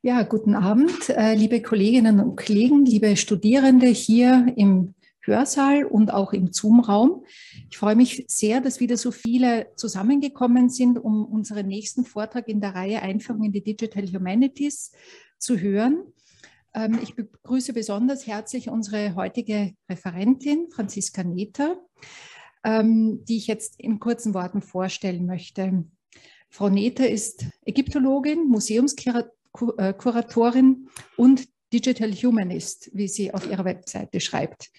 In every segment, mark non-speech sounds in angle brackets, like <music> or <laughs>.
Ja, guten Abend, äh, liebe Kolleginnen und Kollegen, liebe Studierende hier im Hörsaal und auch im Zoom-Raum. Ich freue mich sehr, dass wieder so viele zusammengekommen sind, um unseren nächsten Vortrag in der Reihe Einführung in die Digital Humanities zu hören. Ähm, ich begrüße besonders herzlich unsere heutige Referentin, Franziska Neter, ähm, die ich jetzt in kurzen Worten vorstellen möchte. Frau Neter ist Ägyptologin, Museumskuratorin und Digital Humanist, wie sie auf ihrer Webseite schreibt.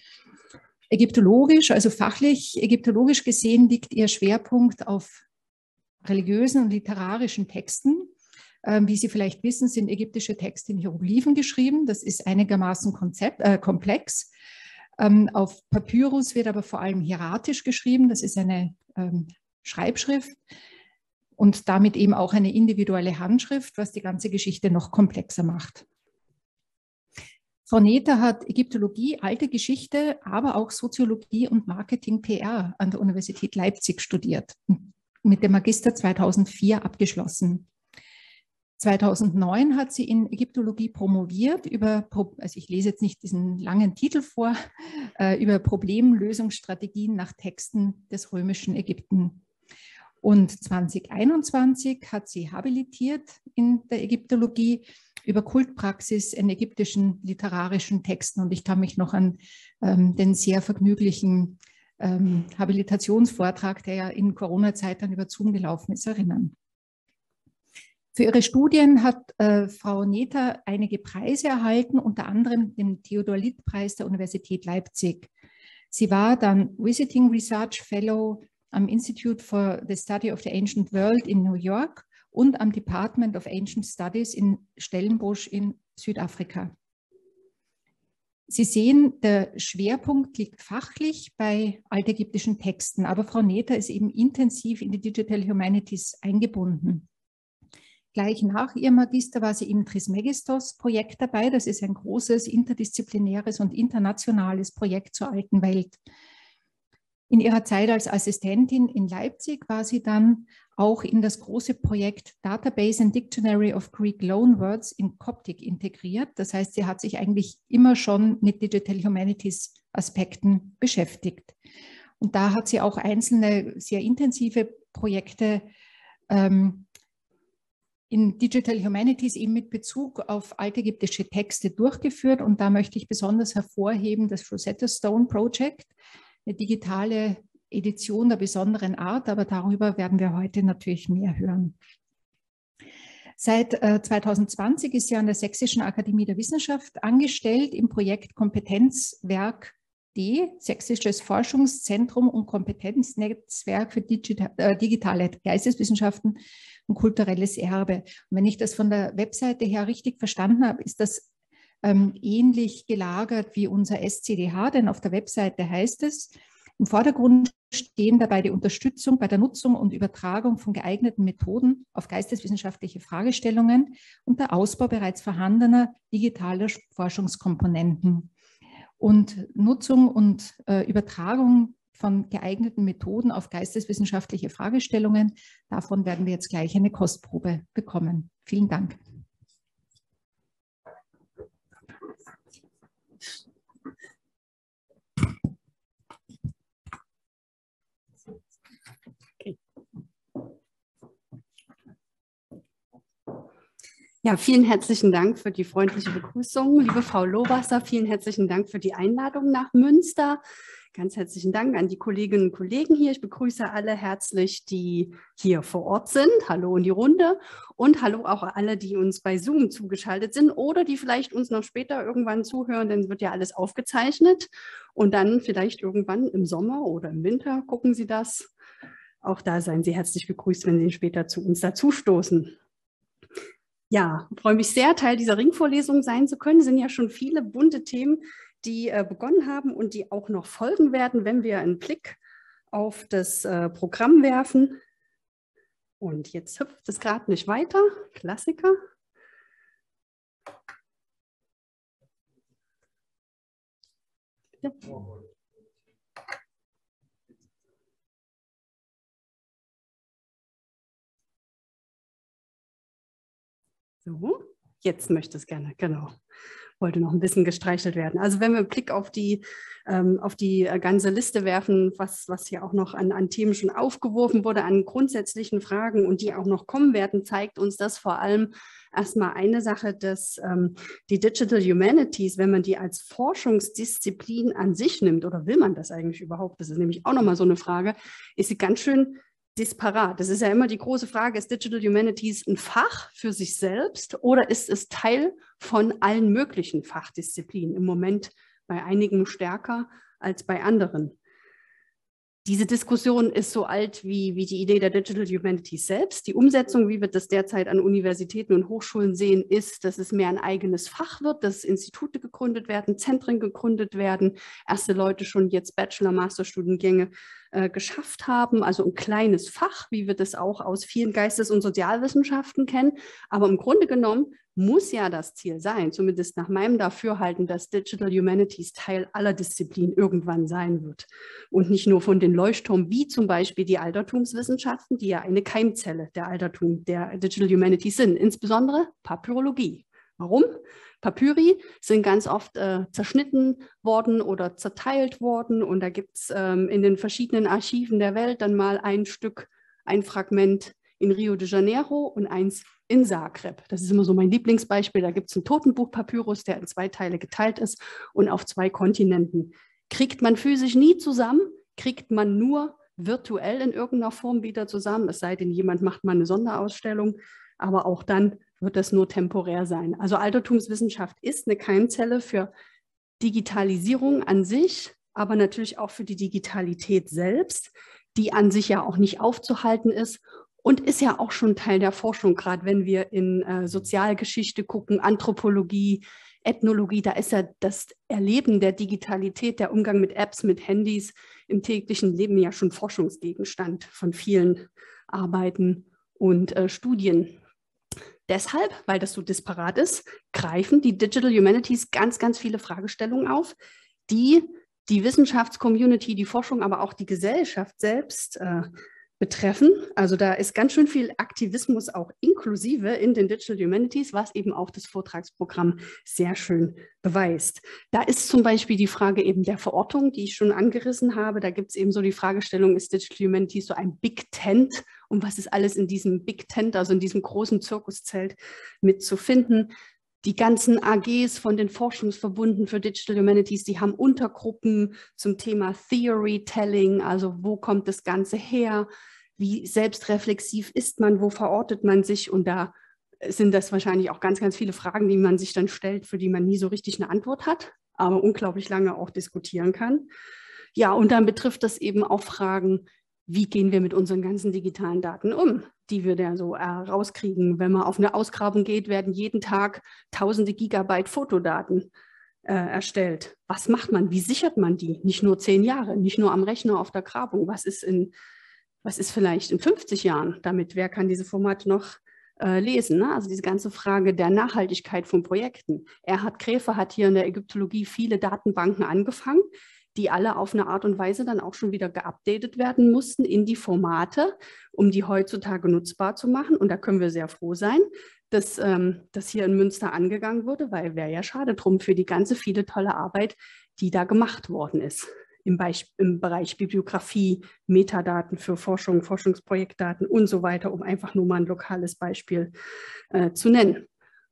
Ägyptologisch, also fachlich, ägyptologisch gesehen liegt ihr Schwerpunkt auf religiösen und literarischen Texten. Ähm, wie Sie vielleicht wissen, sind ägyptische Texte in Hieroglyphen geschrieben. Das ist einigermaßen Konzept, äh, komplex. Ähm, auf Papyrus wird aber vor allem hieratisch geschrieben. Das ist eine ähm, Schreibschrift und damit eben auch eine individuelle Handschrift, was die ganze Geschichte noch komplexer macht. Frau Neter hat Ägyptologie, alte Geschichte, aber auch Soziologie und Marketing PR an der Universität Leipzig studiert, mit dem Magister 2004 abgeschlossen. 2009 hat sie in Ägyptologie promoviert über, also ich lese jetzt nicht diesen langen Titel vor, äh, über Problemlösungsstrategien nach Texten des römischen Ägypten. Und 2021 hat sie habilitiert in der Ägyptologie über Kultpraxis in ägyptischen literarischen Texten. Und ich kann mich noch an ähm, den sehr vergnüglichen ähm, Habilitationsvortrag, der ja in Corona-Zeit dann über Zoom gelaufen ist, erinnern. Für ihre Studien hat äh, Frau Neter einige Preise erhalten, unter anderem den Theodor-Litt-Preis der Universität Leipzig. Sie war dann Visiting Research Fellow am Institute for the Study of the Ancient World in New York und am Department of Ancient Studies in Stellenbosch in Südafrika. Sie sehen, der Schwerpunkt liegt fachlich bei altägyptischen Texten, aber Frau Neter ist eben intensiv in die Digital Humanities eingebunden. Gleich nach ihrem Magister war sie im Trismegistos-Projekt dabei. Das ist ein großes interdisziplinäres und internationales Projekt zur alten Welt. In ihrer Zeit als Assistentin in Leipzig war sie dann auch in das große Projekt Database and Dictionary of Greek Loanwords in Coptic integriert. Das heißt, sie hat sich eigentlich immer schon mit Digital Humanities Aspekten beschäftigt. Und da hat sie auch einzelne sehr intensive Projekte ähm, in Digital Humanities eben mit Bezug auf altägyptische Texte durchgeführt. Und da möchte ich besonders hervorheben das Rosetta Stone Project, eine digitale Edition der besonderen Art, aber darüber werden wir heute natürlich mehr hören. Seit 2020 äh, ist sie an der Sächsischen Akademie der Wissenschaft angestellt im Projekt Kompetenzwerk D, Sächsisches Forschungszentrum und Kompetenznetzwerk für äh, digitale Geisteswissenschaften und kulturelles Erbe. Und wenn ich das von der Webseite her richtig verstanden habe, ist das ähm, ähnlich gelagert wie unser SCDH, denn auf der Webseite heißt es, im Vordergrund stehen dabei die Unterstützung bei der Nutzung und Übertragung von geeigneten Methoden auf geisteswissenschaftliche Fragestellungen und der Ausbau bereits vorhandener digitaler Forschungskomponenten. Und Nutzung und äh, Übertragung von geeigneten Methoden auf geisteswissenschaftliche Fragestellungen, davon werden wir jetzt gleich eine Kostprobe bekommen. Vielen Dank. Ja, vielen herzlichen Dank für die freundliche Begrüßung. Liebe Frau Lohwasser, vielen herzlichen Dank für die Einladung nach Münster. Ganz herzlichen Dank an die Kolleginnen und Kollegen hier. Ich begrüße alle herzlich, die hier vor Ort sind. Hallo in die Runde und hallo auch alle, die uns bei Zoom zugeschaltet sind oder die vielleicht uns noch später irgendwann zuhören, denn wird ja alles aufgezeichnet und dann vielleicht irgendwann im Sommer oder im Winter gucken Sie das. Auch da seien Sie herzlich gegrüßt, wenn Sie später zu uns dazustoßen. Ja, freue mich sehr, Teil dieser Ringvorlesung sein zu können. Es sind ja schon viele bunte Themen, die äh, begonnen haben und die auch noch folgen werden, wenn wir einen Blick auf das äh, Programm werfen. Und jetzt hüpft es gerade nicht weiter. Klassiker. Ja. So, Jetzt möchte es gerne, genau wollte noch ein bisschen gestreichelt werden. Also wenn wir einen Blick auf die, ähm, auf die äh, ganze Liste werfen, was, was hier auch noch an, an Themen schon aufgeworfen wurde, an grundsätzlichen Fragen und die auch noch kommen werden, zeigt uns das vor allem erstmal eine Sache, dass ähm, die Digital Humanities, wenn man die als Forschungsdisziplin an sich nimmt, oder will man das eigentlich überhaupt? Das ist nämlich auch nochmal so eine Frage, ist sie ganz schön disparat. Das ist ja immer die große Frage, ist Digital Humanities ein Fach für sich selbst oder ist es Teil von allen möglichen Fachdisziplinen? Im Moment bei einigen stärker als bei anderen diese Diskussion ist so alt wie, wie die Idee der Digital Humanities selbst. Die Umsetzung, wie wir das derzeit an Universitäten und Hochschulen sehen, ist, dass es mehr ein eigenes Fach wird, dass Institute gegründet werden, Zentren gegründet werden, erste Leute schon jetzt Bachelor-, Masterstudiengänge äh, geschafft haben, also ein kleines Fach, wie wir das auch aus vielen Geistes- und Sozialwissenschaften kennen. Aber im Grunde genommen muss ja das Ziel sein, zumindest nach meinem Dafürhalten, dass Digital Humanities Teil aller Disziplinen irgendwann sein wird. Und nicht nur von den Leuchtturmen, wie zum Beispiel die Altertumswissenschaften, die ja eine Keimzelle der Altertum der Digital Humanities sind, insbesondere Papyrologie. Warum? Papyri sind ganz oft äh, zerschnitten worden oder zerteilt worden und da gibt es ähm, in den verschiedenen Archiven der Welt dann mal ein Stück, ein Fragment in Rio de Janeiro und eins in Zagreb. Das ist immer so mein Lieblingsbeispiel. Da gibt es einen Totenbuch-Papyrus, der in zwei Teile geteilt ist und auf zwei Kontinenten. Kriegt man physisch nie zusammen, kriegt man nur virtuell in irgendeiner Form wieder zusammen, es sei denn, jemand macht mal eine Sonderausstellung, aber auch dann wird das nur temporär sein. Also Altertumswissenschaft ist eine Keimzelle für Digitalisierung an sich, aber natürlich auch für die Digitalität selbst, die an sich ja auch nicht aufzuhalten ist und ist ja auch schon Teil der Forschung, gerade wenn wir in äh, Sozialgeschichte gucken, Anthropologie, Ethnologie, da ist ja das Erleben der Digitalität, der Umgang mit Apps, mit Handys im täglichen Leben ja schon Forschungsgegenstand von vielen Arbeiten und äh, Studien. Deshalb, weil das so disparat ist, greifen die Digital Humanities ganz, ganz viele Fragestellungen auf, die die Wissenschaftscommunity, die Forschung, aber auch die Gesellschaft selbst äh, betreffen. Also da ist ganz schön viel Aktivismus auch inklusive in den Digital Humanities, was eben auch das Vortragsprogramm sehr schön beweist. Da ist zum Beispiel die Frage eben der Verortung, die ich schon angerissen habe. Da gibt es eben so die Fragestellung, ist Digital Humanities so ein Big Tent? Und was ist alles in diesem Big Tent, also in diesem großen Zirkuszelt mitzufinden? Die ganzen AGs von den Forschungsverbunden für Digital Humanities, die haben Untergruppen zum Thema Theory Telling, also wo kommt das Ganze her, wie selbstreflexiv ist man, wo verortet man sich? Und da sind das wahrscheinlich auch ganz, ganz viele Fragen, die man sich dann stellt, für die man nie so richtig eine Antwort hat, aber unglaublich lange auch diskutieren kann. Ja, und dann betrifft das eben auch Fragen, wie gehen wir mit unseren ganzen digitalen Daten um, die wir da so äh, rauskriegen. Wenn man auf eine Ausgrabung geht, werden jeden Tag tausende Gigabyte Fotodaten äh, erstellt. Was macht man? Wie sichert man die? Nicht nur zehn Jahre, nicht nur am Rechner auf der Grabung. Was ist, in, was ist vielleicht in 50 Jahren damit? Wer kann diese Formate noch äh, lesen? Ne? Also diese ganze Frage der Nachhaltigkeit von Projekten. Erhard Gräfe hat hier in der Ägyptologie viele Datenbanken angefangen die alle auf eine Art und Weise dann auch schon wieder geupdatet werden mussten in die Formate, um die heutzutage nutzbar zu machen. Und da können wir sehr froh sein, dass ähm, das hier in Münster angegangen wurde, weil wäre ja schade drum für die ganze viele tolle Arbeit, die da gemacht worden ist. Im, im Bereich Bibliografie, Metadaten für Forschung, Forschungsprojektdaten und so weiter, um einfach nur mal ein lokales Beispiel äh, zu nennen.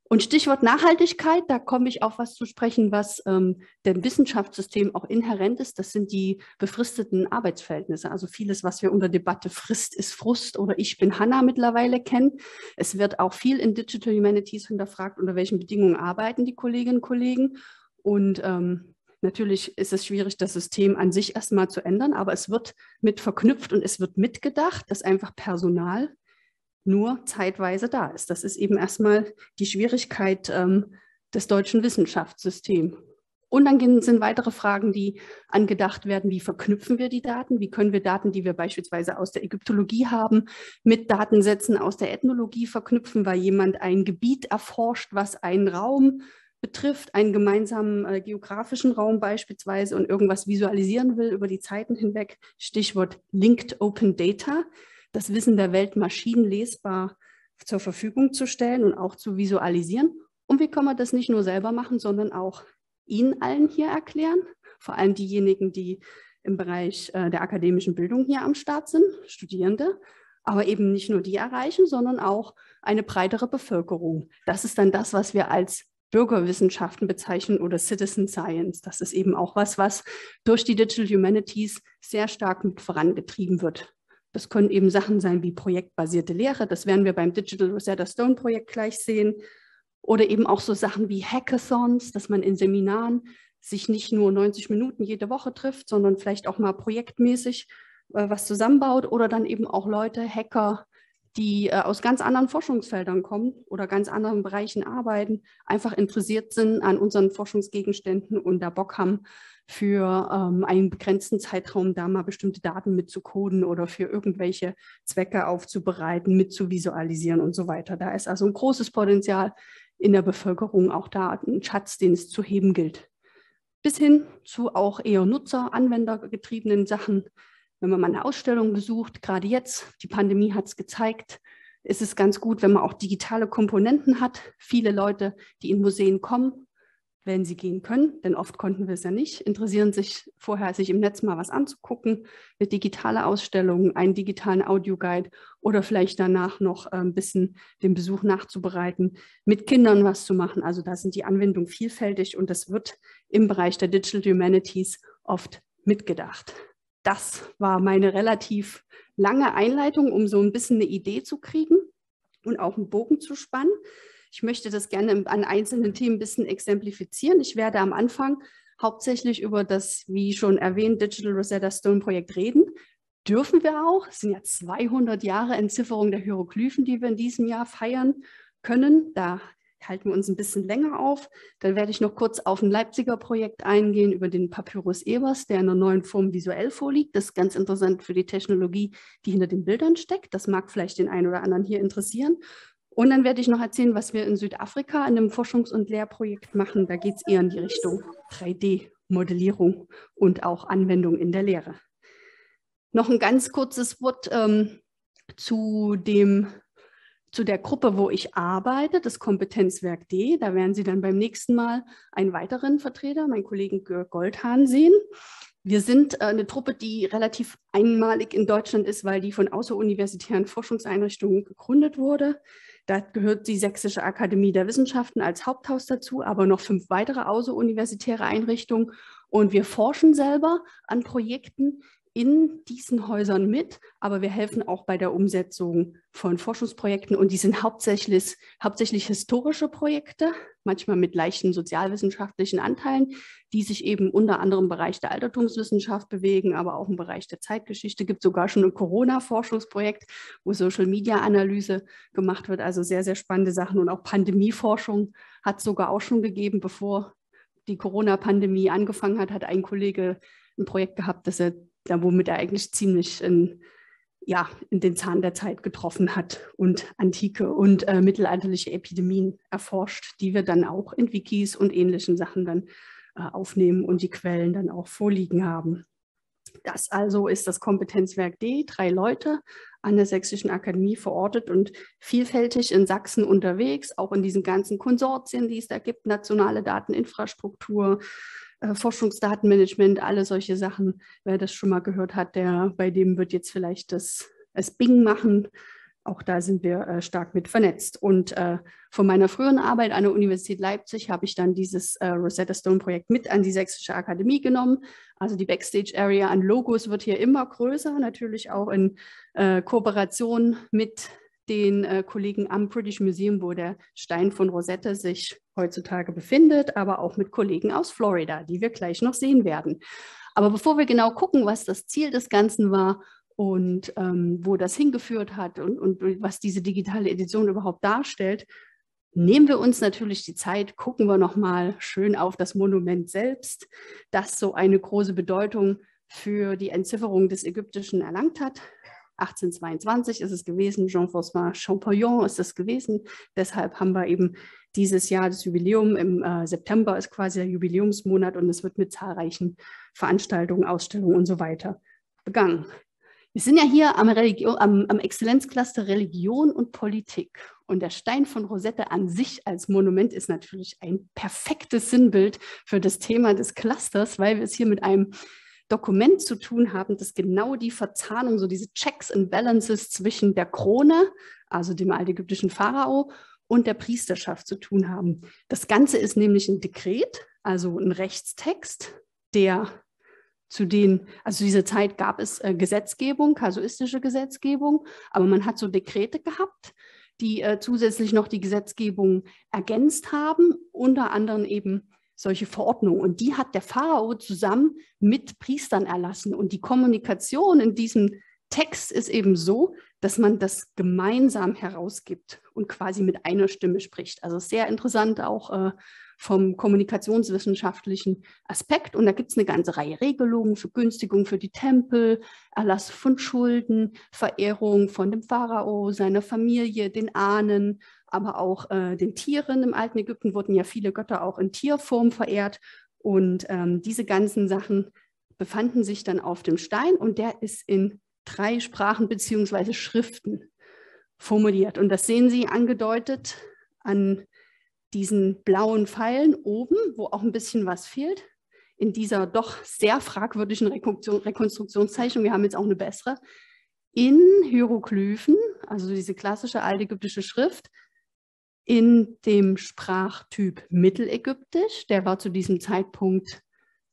Und Stichwort Nachhaltigkeit, da komme ich auf was zu sprechen, was ähm, dem Wissenschaftssystem auch inhärent ist. Das sind die befristeten Arbeitsverhältnisse. Also vieles, was wir unter Debatte Frist ist Frust oder Ich bin Hanna mittlerweile kennen. Es wird auch viel in Digital Humanities hinterfragt, unter welchen Bedingungen arbeiten die Kolleginnen und Kollegen. Und ähm, natürlich ist es schwierig, das System an sich erstmal zu ändern, aber es wird mit verknüpft und es wird mitgedacht, dass einfach Personal nur zeitweise da ist. Das ist eben erstmal die Schwierigkeit ähm, des deutschen Wissenschaftssystems. Und dann sind weitere Fragen, die angedacht werden, wie verknüpfen wir die Daten, wie können wir Daten, die wir beispielsweise aus der Ägyptologie haben, mit Datensätzen aus der Ethnologie verknüpfen, weil jemand ein Gebiet erforscht, was einen Raum betrifft, einen gemeinsamen äh, geografischen Raum beispielsweise und irgendwas visualisieren will über die Zeiten hinweg. Stichwort Linked Open Data das Wissen der Welt maschinenlesbar zur Verfügung zu stellen und auch zu visualisieren. Und wie kann man das nicht nur selber machen, sondern auch Ihnen allen hier erklären, vor allem diejenigen, die im Bereich äh, der akademischen Bildung hier am Start sind, Studierende, aber eben nicht nur die erreichen, sondern auch eine breitere Bevölkerung. Das ist dann das, was wir als Bürgerwissenschaften bezeichnen oder Citizen Science. Das ist eben auch was, was durch die Digital Humanities sehr stark mit vorangetrieben wird. Das können eben Sachen sein wie projektbasierte Lehre. Das werden wir beim Digital Rosetta Stone Projekt gleich sehen. Oder eben auch so Sachen wie Hackathons, dass man in Seminaren sich nicht nur 90 Minuten jede Woche trifft, sondern vielleicht auch mal projektmäßig äh, was zusammenbaut oder dann eben auch Leute, Hacker, die äh, aus ganz anderen Forschungsfeldern kommen oder ganz anderen Bereichen arbeiten, einfach interessiert sind an unseren Forschungsgegenständen und da Bock haben, für ähm, einen begrenzten Zeitraum da mal bestimmte Daten mitzukoden oder für irgendwelche Zwecke aufzubereiten, mitzuvisualisieren und so weiter. Da ist also ein großes Potenzial in der Bevölkerung auch da, ein Schatz, den es zu heben gilt. Bis hin zu auch eher Nutzer-, Anwendergetriebenen Sachen. Wenn man mal eine Ausstellung besucht, gerade jetzt, die Pandemie hat es gezeigt, ist es ganz gut, wenn man auch digitale Komponenten hat. Viele Leute, die in Museen kommen, wenn sie gehen können, denn oft konnten wir es ja nicht, interessieren sich vorher, sich im Netz mal was anzugucken, eine digitale Ausstellung, einen digitalen Audioguide oder vielleicht danach noch ein bisschen den Besuch nachzubereiten, mit Kindern was zu machen. Also da sind die Anwendungen vielfältig und das wird im Bereich der Digital Humanities oft mitgedacht. Das war meine relativ lange Einleitung, um so ein bisschen eine Idee zu kriegen und auch einen Bogen zu spannen. Ich möchte das gerne an einzelnen Themen ein bisschen exemplifizieren. Ich werde am Anfang hauptsächlich über das, wie schon erwähnt, Digital Rosetta Stone Projekt reden. Dürfen wir auch. Es sind ja 200 Jahre Entzifferung der Hieroglyphen, die wir in diesem Jahr feiern können. Da halten wir uns ein bisschen länger auf. Dann werde ich noch kurz auf ein Leipziger Projekt eingehen über den Papyrus Ebers, der in einer neuen Form visuell vorliegt. Das ist ganz interessant für die Technologie, die hinter den Bildern steckt. Das mag vielleicht den einen oder anderen hier interessieren. Und dann werde ich noch erzählen, was wir in Südafrika in einem Forschungs- und Lehrprojekt machen. Da geht es eher in die Richtung 3D-Modellierung und auch Anwendung in der Lehre. Noch ein ganz kurzes Wort ähm, zu dem zu der Gruppe, wo ich arbeite, das Kompetenzwerk D. Da werden Sie dann beim nächsten Mal einen weiteren Vertreter, meinen Kollegen Görg Goldhahn, sehen. Wir sind äh, eine Truppe, die relativ einmalig in Deutschland ist, weil die von außeruniversitären Forschungseinrichtungen gegründet wurde. Da gehört die Sächsische Akademie der Wissenschaften als Haupthaus dazu, aber noch fünf weitere außeruniversitäre Einrichtungen. Und wir forschen selber an Projekten, in diesen Häusern mit, aber wir helfen auch bei der Umsetzung von Forschungsprojekten und die sind hauptsächlich, hauptsächlich historische Projekte, manchmal mit leichten sozialwissenschaftlichen Anteilen, die sich eben unter anderem im Bereich der Altertumswissenschaft bewegen, aber auch im Bereich der Zeitgeschichte. Es gibt sogar schon ein Corona-Forschungsprojekt, wo Social-Media-Analyse gemacht wird, also sehr, sehr spannende Sachen und auch Pandemieforschung hat es sogar auch schon gegeben, bevor die Corona-Pandemie angefangen hat, hat ein Kollege ein Projekt gehabt, das er ja, womit er eigentlich ziemlich in, ja, in den Zahn der Zeit getroffen hat und antike und äh, mittelalterliche Epidemien erforscht, die wir dann auch in Wikis und ähnlichen Sachen dann äh, aufnehmen und die Quellen dann auch vorliegen haben. Das also ist das Kompetenzwerk D, drei Leute an der Sächsischen Akademie verortet und vielfältig in Sachsen unterwegs, auch in diesen ganzen Konsortien, die es da gibt, nationale Dateninfrastruktur, äh, Forschungsdatenmanagement, alle solche Sachen. Wer das schon mal gehört hat, der bei dem wird jetzt vielleicht das, das Bing machen. Auch da sind wir äh, stark mit vernetzt. Und äh, von meiner früheren Arbeit an der Universität Leipzig habe ich dann dieses äh, Rosetta Stone Projekt mit an die Sächsische Akademie genommen. Also die Backstage Area an Logos wird hier immer größer, natürlich auch in äh, Kooperation mit den äh, Kollegen am British Museum, wo der Stein von Rosetta sich heutzutage befindet, aber auch mit Kollegen aus Florida, die wir gleich noch sehen werden. Aber bevor wir genau gucken, was das Ziel des Ganzen war und ähm, wo das hingeführt hat und, und was diese digitale Edition überhaupt darstellt, nehmen wir uns natürlich die Zeit, gucken wir nochmal schön auf das Monument selbst, das so eine große Bedeutung für die Entzifferung des Ägyptischen erlangt hat. 1822 ist es gewesen, Jean-François Champollion ist es gewesen. Deshalb haben wir eben dieses Jahr das Jubiläum. Im äh, September ist quasi der Jubiläumsmonat und es wird mit zahlreichen Veranstaltungen, Ausstellungen und so weiter begangen. Wir sind ja hier am, Religion, am, am Exzellenzcluster Religion und Politik. Und der Stein von Rosette an sich als Monument ist natürlich ein perfektes Sinnbild für das Thema des Clusters, weil wir es hier mit einem Dokument zu tun haben, das genau die Verzahnung, so diese Checks and Balances zwischen der Krone, also dem altägyptischen Pharao, und der Priesterschaft zu tun haben. Das Ganze ist nämlich ein Dekret, also ein Rechtstext, der zu den, also zu dieser Zeit gab es äh, Gesetzgebung, kasuistische Gesetzgebung, aber man hat so Dekrete gehabt, die äh, zusätzlich noch die Gesetzgebung ergänzt haben, unter anderem eben solche Verordnungen. Und die hat der Pharao zusammen mit Priestern erlassen. Und die Kommunikation in diesem Text ist eben so, dass man das gemeinsam herausgibt und quasi mit einer Stimme spricht. Also sehr interessant auch äh, vom kommunikationswissenschaftlichen Aspekt. Und da gibt es eine ganze Reihe Regelungen, Vergünstigungen für die Tempel, Erlass von Schulden, Verehrung von dem Pharao, seiner Familie, den Ahnen, aber auch äh, den Tieren. Im alten Ägypten wurden ja viele Götter auch in Tierform verehrt. Und ähm, diese ganzen Sachen befanden sich dann auf dem Stein und der ist in drei Sprachen beziehungsweise Schriften formuliert. Und das sehen Sie angedeutet an diesen blauen Pfeilen oben, wo auch ein bisschen was fehlt. In dieser doch sehr fragwürdigen Rekonstruktionszeichnung, wir haben jetzt auch eine bessere, in Hieroglyphen, also diese klassische altägyptische Schrift, in dem Sprachtyp Mittelägyptisch, der war zu diesem Zeitpunkt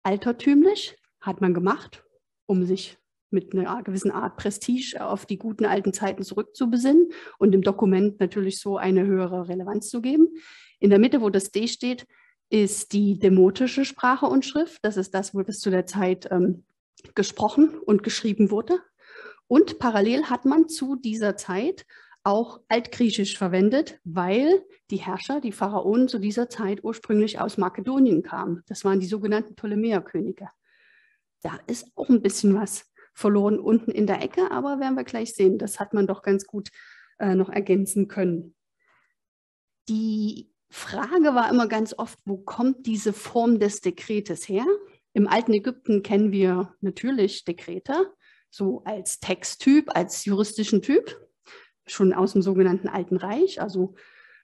altertümlich, hat man gemacht, um sich mit einer gewissen Art Prestige auf die guten alten Zeiten zurückzubesinnen und dem Dokument natürlich so eine höhere Relevanz zu geben. In der Mitte, wo das D steht, ist die demotische Sprache und Schrift. Das ist das, wo das zu der Zeit ähm, gesprochen und geschrieben wurde. Und parallel hat man zu dieser Zeit auch Altgriechisch verwendet, weil die Herrscher, die Pharaonen zu dieser Zeit ursprünglich aus Makedonien kamen. Das waren die sogenannten Ptolemäerkönige. Da ist auch ein bisschen was verloren unten in der Ecke, aber werden wir gleich sehen. Das hat man doch ganz gut äh, noch ergänzen können. Die Frage war immer ganz oft, wo kommt diese Form des Dekretes her? Im alten Ägypten kennen wir natürlich Dekrete, so als Texttyp, als juristischen Typ, schon aus dem sogenannten Alten Reich, also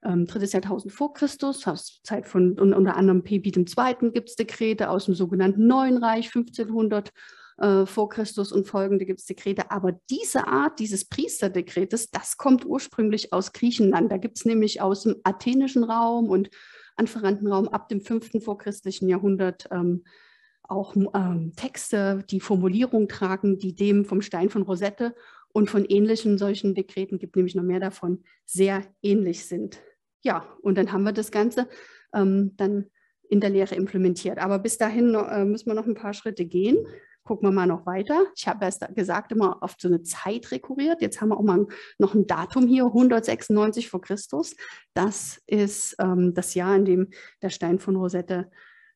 ähm, drittes Jahrtausend vor Christus, aus Zeit von unter anderem Pepit II. gibt es Dekrete aus dem sogenannten Neuen Reich, 1500 äh, vor Christus und folgende gibt es Dekrete. Aber diese Art dieses Priesterdekretes, das kommt ursprünglich aus Griechenland. Da gibt es nämlich aus dem athenischen Raum und anverwandten Raum ab dem 5. vorchristlichen Jahrhundert ähm, auch ähm, Texte, die Formulierung tragen, die dem vom Stein von Rosette und von ähnlichen solchen Dekreten, gibt nämlich noch mehr davon, sehr ähnlich sind. Ja, und dann haben wir das Ganze ähm, dann in der Lehre implementiert. Aber bis dahin äh, müssen wir noch ein paar Schritte gehen gucken wir mal noch weiter. Ich habe erst gesagt, immer auf so eine Zeit rekurriert. Jetzt haben wir auch mal noch ein Datum hier, 196 vor Christus. Das ist ähm, das Jahr, in dem der Stein von Rosette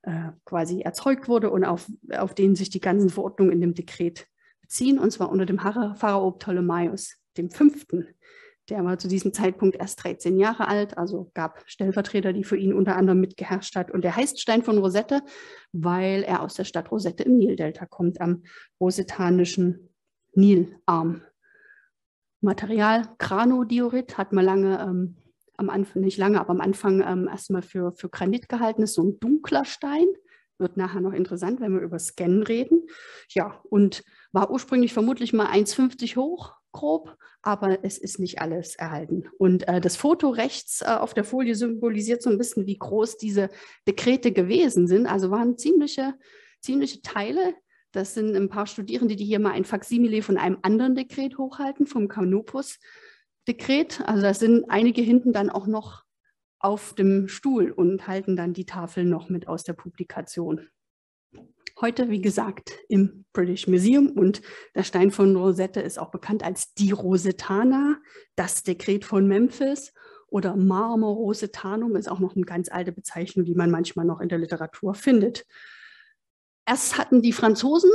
äh, quasi erzeugt wurde und auf, auf den sich die ganzen Verordnungen in dem Dekret beziehen, und zwar unter dem Pharao Ptolemaios, dem Fünften. Der war zu diesem Zeitpunkt erst 13 Jahre alt, also gab Stellvertreter, die für ihn unter anderem mitgeherrscht hat. Und er heißt Stein von Rosette, weil er aus der Stadt Rosette im Nildelta kommt, am rosetanischen Nilarm. Material Granodiorit hat man lange, ähm, am Anfang, nicht lange, aber am Anfang ähm, erstmal für, für Granit gehalten, ist so ein dunkler Stein. Wird nachher noch interessant, wenn wir über Scannen reden. Ja, und war ursprünglich vermutlich mal 1,50 hoch, grob, aber es ist nicht alles erhalten. Und äh, das Foto rechts äh, auf der Folie symbolisiert so ein bisschen, wie groß diese Dekrete gewesen sind. Also waren ziemliche, ziemliche Teile. Das sind ein paar Studierende, die hier mal ein Faksimile von einem anderen Dekret hochhalten, vom Canopus-Dekret. Also da sind einige hinten dann auch noch auf dem Stuhl und halten dann die Tafel noch mit aus der Publikation. Heute, wie gesagt, im British Museum und der Stein von Rosette ist auch bekannt als die Rosetana, das Dekret von Memphis oder Marmor Rosetanum ist auch noch eine ganz alte Bezeichnung, die man manchmal noch in der Literatur findet. Erst hatten die Franzosen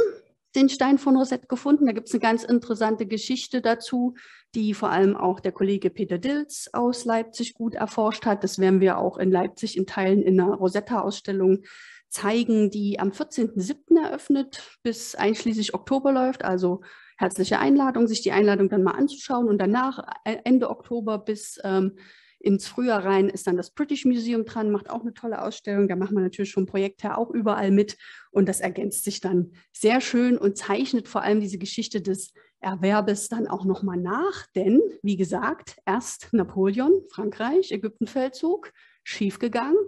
den Stein von Rosette gefunden. Da gibt es eine ganz interessante Geschichte dazu, die vor allem auch der Kollege Peter Dilz aus Leipzig gut erforscht hat. Das werden wir auch in Leipzig in Teilen in einer Rosetta-Ausstellung zeigen, die am 14.07. eröffnet bis einschließlich Oktober läuft. Also herzliche Einladung, sich die Einladung dann mal anzuschauen und danach äh, Ende Oktober bis ähm, ins Frühjahr rein ist dann das British Museum dran, macht auch eine tolle Ausstellung. Da macht man natürlich schon Projekte auch überall mit und das ergänzt sich dann sehr schön und zeichnet vor allem diese Geschichte des Erwerbes dann auch nochmal nach. Denn, wie gesagt, erst Napoleon, Frankreich, Ägyptenfeldzug, schiefgegangen.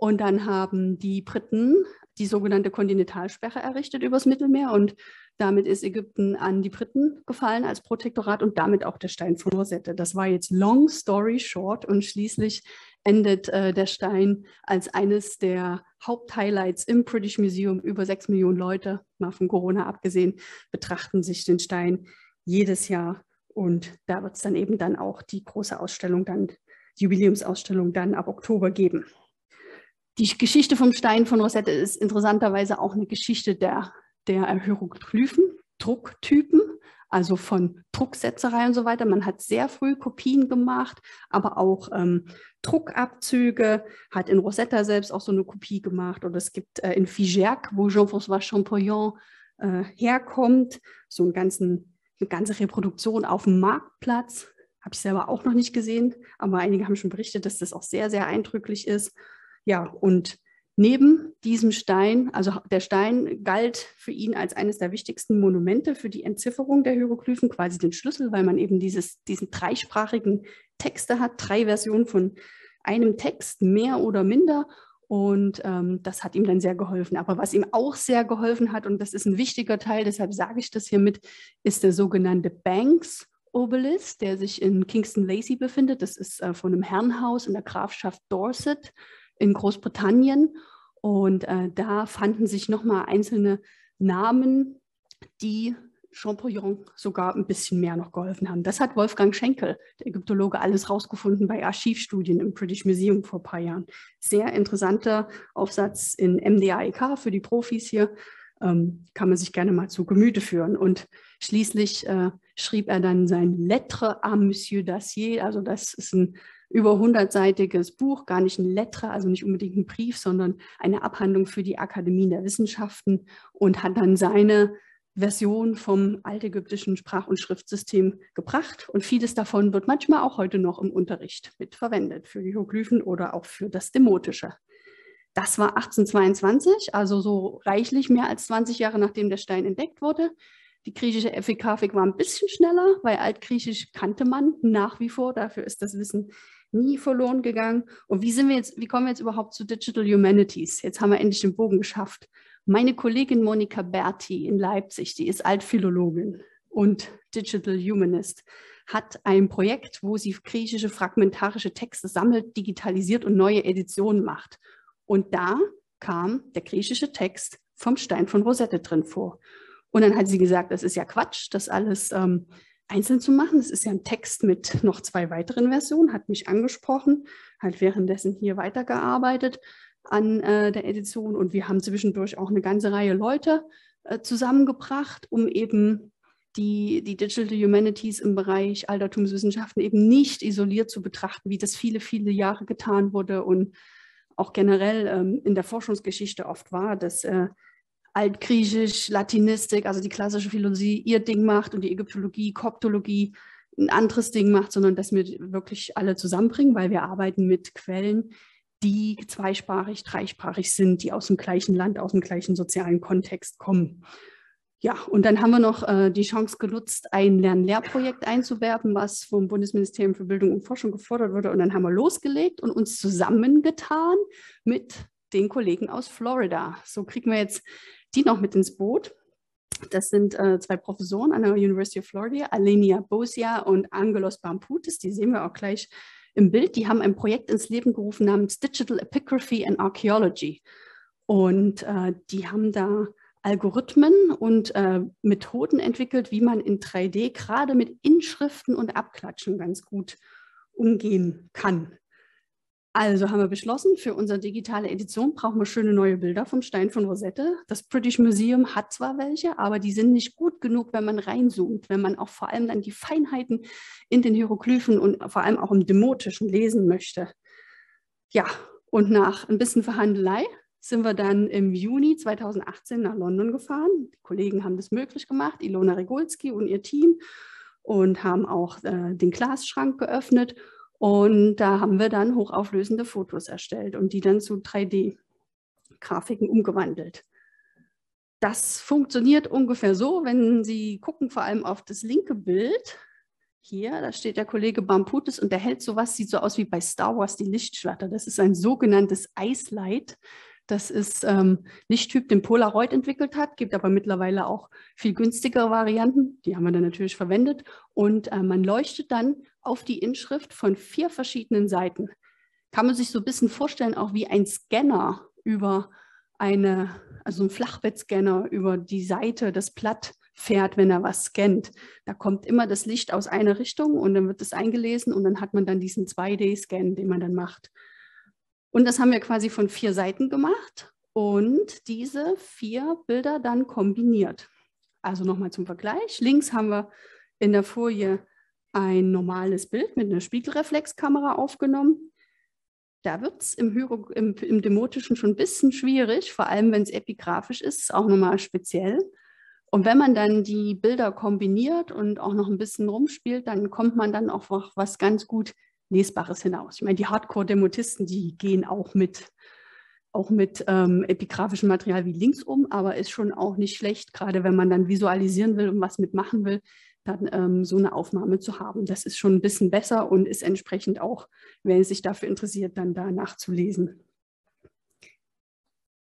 Und dann haben die Briten die sogenannte Kontinentalsperre errichtet übers Mittelmeer und damit ist Ägypten an die Briten gefallen als Protektorat und damit auch der Stein von Rosette. Das war jetzt long story short und schließlich endet äh, der Stein als eines der Haupthighlights im British Museum. Über sechs Millionen Leute, mal von Corona abgesehen, betrachten sich den Stein jedes Jahr und da wird es dann eben dann auch die große Ausstellung, dann die Jubiläumsausstellung dann ab Oktober geben. Die Geschichte vom Stein von Rosette ist interessanterweise auch eine Geschichte der, der Hieroglyphen, Drucktypen, also von Drucksetzerei und so weiter. Man hat sehr früh Kopien gemacht, aber auch ähm, Druckabzüge, hat in Rosetta selbst auch so eine Kopie gemacht. Oder es gibt äh, in Figeac, wo Jean-François Champollion äh, herkommt, so einen ganzen, eine ganze Reproduktion auf dem Marktplatz. Habe ich selber auch noch nicht gesehen, aber einige haben schon berichtet, dass das auch sehr, sehr eindrücklich ist. Ja, und neben diesem Stein, also der Stein galt für ihn als eines der wichtigsten Monumente für die Entzifferung der Hieroglyphen, quasi den Schlüssel, weil man eben dieses, diesen dreisprachigen Texte hat, drei Versionen von einem Text, mehr oder minder. Und ähm, das hat ihm dann sehr geholfen. Aber was ihm auch sehr geholfen hat, und das ist ein wichtiger Teil, deshalb sage ich das hier mit, ist der sogenannte Banks Obelisk, der sich in Kingston Lacey befindet. Das ist äh, von einem Herrenhaus in der Grafschaft Dorset in Großbritannien. Und äh, da fanden sich nochmal einzelne Namen, die Champollion sogar ein bisschen mehr noch geholfen haben. Das hat Wolfgang Schenkel, der Ägyptologe, alles rausgefunden bei Archivstudien im British Museum vor ein paar Jahren. Sehr interessanter Aufsatz in MDAEK für die Profis hier. Ähm, kann man sich gerne mal zu Gemüte führen. Und schließlich äh, schrieb er dann sein Lettre à Monsieur Dacier. Also das ist ein über 100-seitiges Buch, gar nicht ein Lettre, also nicht unbedingt ein Brief, sondern eine Abhandlung für die Akademie der Wissenschaften und hat dann seine Version vom altägyptischen Sprach- und Schriftsystem gebracht. Und vieles davon wird manchmal auch heute noch im Unterricht mit verwendet, für Hieroglyphen oder auch für das Demotische. Das war 1822, also so reichlich mehr als 20 Jahre nachdem der Stein entdeckt wurde. Die griechische Epigraphik war ein bisschen schneller, weil Altgriechisch kannte man nach wie vor. Dafür ist das Wissen nie verloren gegangen. Und wie sind wir jetzt, wie kommen wir jetzt überhaupt zu Digital Humanities? Jetzt haben wir endlich den Bogen geschafft. Meine Kollegin Monika Berti in Leipzig, die ist Altphilologin und Digital Humanist, hat ein Projekt, wo sie griechische fragmentarische Texte sammelt, digitalisiert und neue Editionen macht. Und da kam der griechische Text vom Stein von Rosette drin vor. Und dann hat sie gesagt, das ist ja Quatsch, das alles ähm, einzeln zu machen. Es ist ja ein Text mit noch zwei weiteren Versionen, hat mich angesprochen, hat währenddessen hier weitergearbeitet an äh, der Edition und wir haben zwischendurch auch eine ganze Reihe Leute äh, zusammengebracht, um eben die, die Digital Humanities im Bereich Altertumswissenschaften eben nicht isoliert zu betrachten, wie das viele, viele Jahre getan wurde und auch generell ähm, in der Forschungsgeschichte oft war, dass äh, Altgriechisch, Latinistik, also die klassische Philosophie, ihr Ding macht und die Ägyptologie, Koptologie ein anderes Ding macht, sondern dass wir wirklich alle zusammenbringen, weil wir arbeiten mit Quellen, die zweisprachig, dreisprachig sind, die aus dem gleichen Land, aus dem gleichen sozialen Kontext kommen. Ja, und dann haben wir noch äh, die Chance genutzt, ein Lern-Lehrprojekt einzuwerben, was vom Bundesministerium für Bildung und Forschung gefordert wurde. Und dann haben wir losgelegt und uns zusammengetan mit den Kollegen aus Florida. So kriegen wir jetzt die noch mit ins Boot. Das sind äh, zwei Professoren an der University of Florida, Alenia Bosia und Angelos Bamputis. Die sehen wir auch gleich im Bild. Die haben ein Projekt ins Leben gerufen namens Digital Epigraphy and Archaeology. Und äh, die haben da Algorithmen und äh, Methoden entwickelt, wie man in 3D gerade mit Inschriften und Abklatschen ganz gut umgehen kann. Also haben wir beschlossen, für unsere digitale Edition brauchen wir schöne neue Bilder vom Stein von Rosette. Das British Museum hat zwar welche, aber die sind nicht gut genug, wenn man reinzoomt, wenn man auch vor allem dann die Feinheiten in den Hieroglyphen und vor allem auch im Demotischen lesen möchte. Ja, und nach ein bisschen Verhandelei sind wir dann im Juni 2018 nach London gefahren. Die Kollegen haben das möglich gemacht, Ilona Regulski und ihr Team, und haben auch äh, den Glasschrank geöffnet Und da haben wir dann hochauflösende Fotos erstellt und die dann zu 3D-Grafiken umgewandelt. Das funktioniert ungefähr so, wenn Sie gucken, vor allem auf das linke Bild. Hier, da steht der Kollege Bamputis und der hält sowas, sieht so aus wie bei Star Wars die Lichtschwerter. Das ist ein sogenanntes Ice Light. Das ist ähm, Lichttyp, den Polaroid entwickelt hat, gibt aber mittlerweile auch viel günstigere Varianten. Die haben wir dann natürlich verwendet. Und äh, man leuchtet dann auf die Inschrift von vier verschiedenen Seiten. Kann man sich so ein bisschen vorstellen, auch wie ein Scanner über eine, also ein Flachbettscanner über die Seite, das Blatt fährt, wenn er was scannt. Da kommt immer das Licht aus einer Richtung und dann wird es eingelesen und dann hat man dann diesen 2D-Scan, den man dann macht. Und das haben wir quasi von vier Seiten gemacht und diese vier Bilder dann kombiniert. Also nochmal zum Vergleich. Links haben wir in der Folie ein normales Bild mit einer Spiegelreflexkamera aufgenommen. Da wird es im, im, im, Demotischen schon ein bisschen schwierig, vor allem wenn es epigraphisch ist, auch nochmal speziell. Und wenn man dann die Bilder kombiniert und auch noch ein bisschen rumspielt, dann kommt man dann auch was ganz gut Lesbares hinaus. Ich meine, die Hardcore-Demotisten, die gehen auch mit, auch mit ähm, epigraphischem Material wie links um, aber ist schon auch nicht schlecht, gerade wenn man dann visualisieren will und was mitmachen will, dann ähm, so eine Aufnahme zu haben. Das ist schon ein bisschen besser und ist entsprechend auch, wenn sich dafür interessiert, dann da nachzulesen.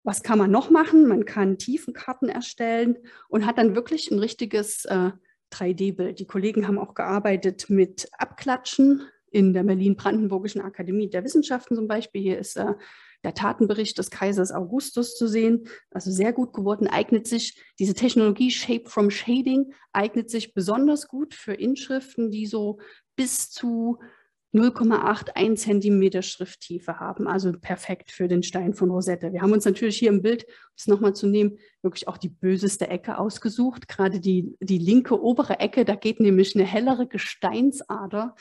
Was kann man noch machen? Man kann Tiefenkarten erstellen und hat dann wirklich ein richtiges äh, 3D-Bild. Die Kollegen haben auch gearbeitet mit Abklatschen, in der Berlin-Brandenburgischen Akademie der Wissenschaften zum Beispiel. Hier ist äh, der Tatenbericht des Kaisers Augustus zu sehen. Also sehr gut geworden, eignet sich, diese Technologie Shape from Shading eignet sich besonders gut für Inschriften, die so bis zu 0,81 Zentimeter Schrifttiefe haben, also perfekt für den Stein von Rosette. Wir haben uns natürlich hier im Bild, um es nochmal zu nehmen, wirklich auch die böseste Ecke ausgesucht. Gerade die, die linke obere Ecke, da geht nämlich eine hellere Gesteinsader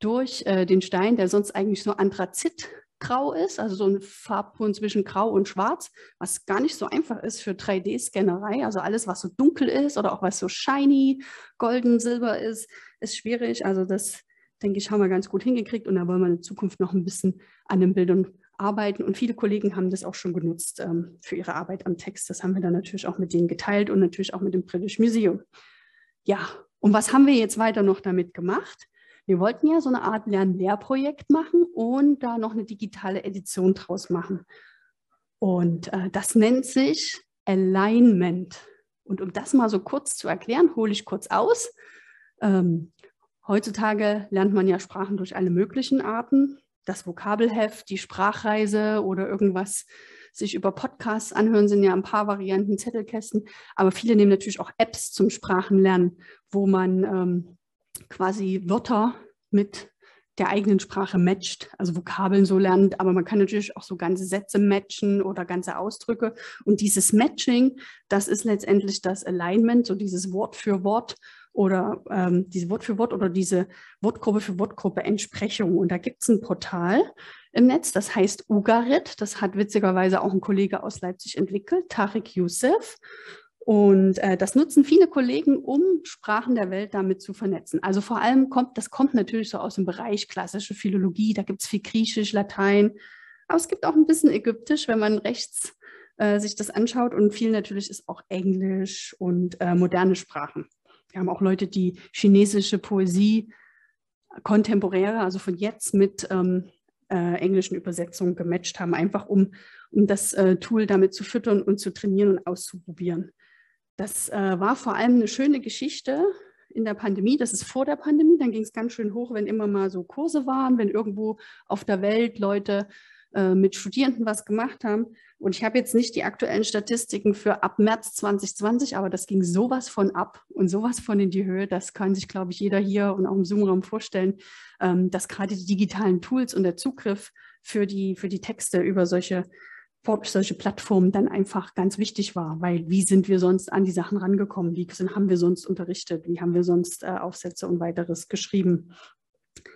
durch äh, den Stein, der sonst eigentlich so anthrazitgrau ist, also so ein Farbton zwischen grau und schwarz, was gar nicht so einfach ist für 3D-Scannerei. Also alles, was so dunkel ist oder auch was so shiny, golden, silber ist, ist schwierig. Also das, denke ich, haben wir ganz gut hingekriegt und da wollen wir in Zukunft noch ein bisschen an den Bildern arbeiten. Und viele Kollegen haben das auch schon genutzt ähm, für ihre Arbeit am Text. Das haben wir dann natürlich auch mit denen geteilt und natürlich auch mit dem British Museum. Ja, und was haben wir jetzt weiter noch damit gemacht? Wir wollten ja so eine Art Lern-Lehrprojekt machen und da noch eine digitale Edition draus machen. Und äh, das nennt sich Alignment. Und um das mal so kurz zu erklären, hole ich kurz aus. Ähm, heutzutage lernt man ja Sprachen durch alle möglichen Arten. Das Vokabelheft, die Sprachreise oder irgendwas sich über Podcasts anhören, sind ja ein paar Varianten, Zettelkästen. Aber viele nehmen natürlich auch Apps zum Sprachenlernen, wo man ähm, quasi Wörter mit der eigenen Sprache matcht, also Vokabeln so lernt, aber man kann natürlich auch so ganze Sätze matchen oder ganze Ausdrücke. Und dieses Matching, das ist letztendlich das Alignment, so dieses Wort für Wort oder ähm, diese Wort für Wort oder diese Wortgruppe für Wortgruppe Entsprechung. Und da gibt es ein Portal im Netz, das heißt Ugarit. Das hat witzigerweise auch ein Kollege aus Leipzig entwickelt, Tarek Youssef. Und äh, das nutzen viele Kollegen, um Sprachen der Welt damit zu vernetzen. Also vor allem kommt, das kommt natürlich so aus dem Bereich klassische Philologie, da gibt es viel Griechisch, Latein, aber es gibt auch ein bisschen Ägyptisch, wenn man rechts äh, sich das anschaut. Und viel natürlich ist auch Englisch und äh, moderne Sprachen. Wir haben auch Leute, die chinesische Poesie kontemporäre, also von jetzt mit ähm, äh, englischen Übersetzungen gematcht haben, einfach um, um das äh, Tool damit zu füttern und zu trainieren und auszuprobieren. Das äh, war vor allem eine schöne Geschichte in der Pandemie. Das ist vor der Pandemie. Dann ging es ganz schön hoch, wenn immer mal so Kurse waren, wenn irgendwo auf der Welt Leute äh, mit Studierenden was gemacht haben. Und ich habe jetzt nicht die aktuellen Statistiken für ab März 2020, aber das ging sowas von ab und sowas von in die Höhe. Das kann sich, glaube ich, jeder hier und auch im Zoom-Raum vorstellen, ähm, dass gerade die digitalen Tools und der Zugriff für die, für die Texte über solche solche Plattformen dann einfach ganz wichtig war, weil wie sind wir sonst an die Sachen rangekommen? Wie sind, haben wir sonst unterrichtet? Wie haben wir sonst äh, Aufsätze und weiteres geschrieben?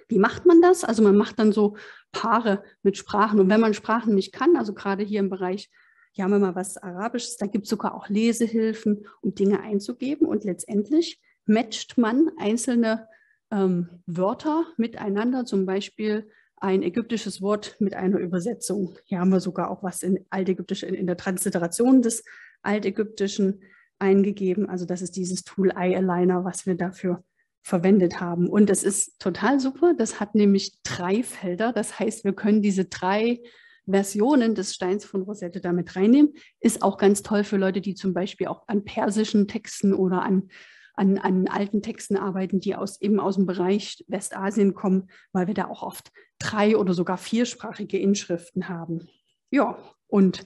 Wie macht man das? Also man macht dann so Paare mit Sprachen. Und wenn man Sprachen nicht kann, also gerade hier im Bereich, hier haben wir mal was Arabisches, da gibt es sogar auch Lesehilfen, um Dinge einzugeben. Und letztendlich matcht man einzelne ähm, Wörter miteinander, zum Beispiel ein ägyptisches Wort mit einer Übersetzung. Hier haben wir sogar auch was in Altägyptisch, in, in der Transliteration des Altägyptischen eingegeben. Also das ist dieses Tool iAligner, was wir dafür verwendet haben. Und das ist total super. Das hat nämlich drei Felder. Das heißt, wir können diese drei Versionen des Steins von Rosette damit reinnehmen. Ist auch ganz toll für Leute, die zum Beispiel auch an persischen Texten oder an, an, an alten Texten arbeiten, die aus, eben aus dem Bereich Westasien kommen, weil wir da auch oft drei- oder sogar viersprachige Inschriften haben. Ja, und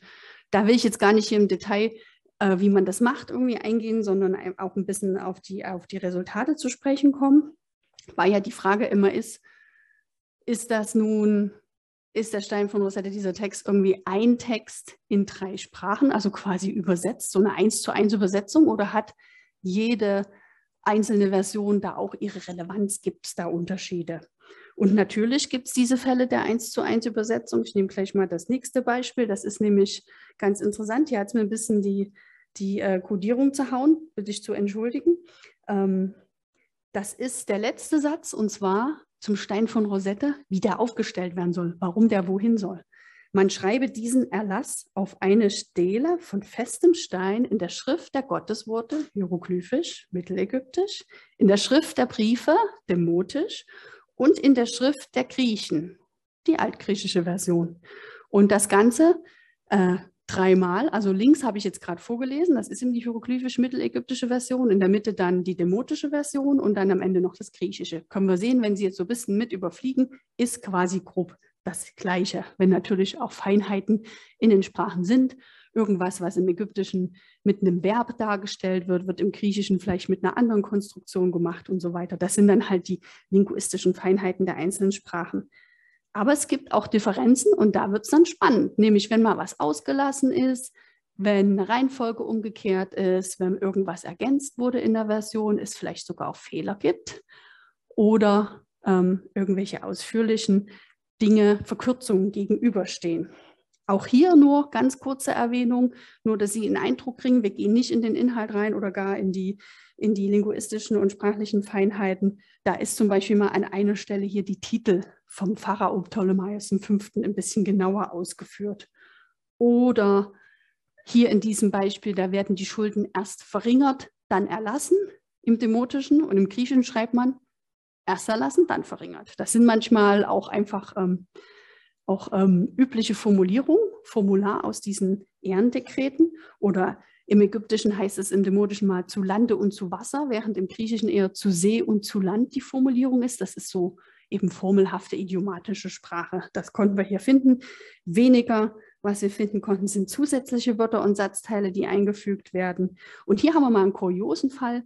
da will ich jetzt gar nicht hier im Detail äh, wie man das macht, irgendwie eingehen, sondern auch ein bisschen auf die, auf die Resultate zu sprechen kommen. Weil ja die Frage immer ist, ist das nun, ist der Stein von Rosette, dieser Text irgendwie ein Text in drei Sprachen, also quasi übersetzt, so eine eins zu eins Übersetzung oder hat jede einzelne Version da auch ihre Relevanz? Gibt es da Unterschiede? Und natürlich gibt es diese Fälle der 1 zu 1 Übersetzung. Ich nehme gleich mal das nächste Beispiel. Das ist nämlich ganz interessant. Hier hat es mir ein bisschen die, die äh, Codierung zerhauen, bitte ich zu entschuldigen. Ähm, das ist der letzte Satz und zwar zum Stein von Rosette, wie der aufgestellt werden soll, warum der wohin soll. Man schreibe diesen Erlass auf eine Stele von festem Stein in der Schrift der Gottesworte, hieroglyphisch, mittelägyptisch, in der Schrift der Briefe, demotisch und in der Schrift der Griechen, die altgriechische Version. Und das Ganze äh, dreimal, also links habe ich jetzt gerade vorgelesen, das ist eben die hieroglyphisch-mittelägyptische Version, in der Mitte dann die demotische Version und dann am Ende noch das griechische. Können wir sehen, wenn Sie jetzt so ein bisschen mit überfliegen, ist quasi grob das Gleiche, wenn natürlich auch Feinheiten in den Sprachen sind. Irgendwas, was im Ägyptischen mit einem Verb dargestellt wird, wird im Griechischen vielleicht mit einer anderen Konstruktion gemacht und so weiter. Das sind dann halt die linguistischen Feinheiten der einzelnen Sprachen. Aber es gibt auch Differenzen und da wird es dann spannend, nämlich wenn mal was ausgelassen ist, wenn eine Reihenfolge umgekehrt ist, wenn irgendwas ergänzt wurde in der Version, es vielleicht sogar auch Fehler gibt oder ähm, irgendwelche ausführlichen Dinge, Verkürzungen gegenüberstehen. Auch hier nur ganz kurze Erwähnung, nur dass Sie einen Eindruck kriegen, wir gehen nicht in den Inhalt rein oder gar in die, in die linguistischen und sprachlichen Feinheiten. Da ist zum Beispiel mal an einer Stelle hier die Titel vom Pharao Ptolemaios V. ein bisschen genauer ausgeführt. Oder hier in diesem Beispiel, da werden die Schulden erst verringert, dann erlassen. Im Demotischen und im Griechischen schreibt man erst erlassen, dann verringert. Das sind manchmal auch einfach ähm, auch ähm, übliche Formulierungen, Formular aus diesen Ehrendekreten oder im Ägyptischen heißt es im Demotischen mal zu Lande und zu Wasser, während im Griechischen eher zu See und zu Land die Formulierung ist. Das ist so eben formelhafte idiomatische Sprache. Das konnten wir hier finden. Weniger, was wir finden konnten, sind zusätzliche Wörter und Satzteile, die eingefügt werden. Und hier haben wir mal einen kuriosen Fall.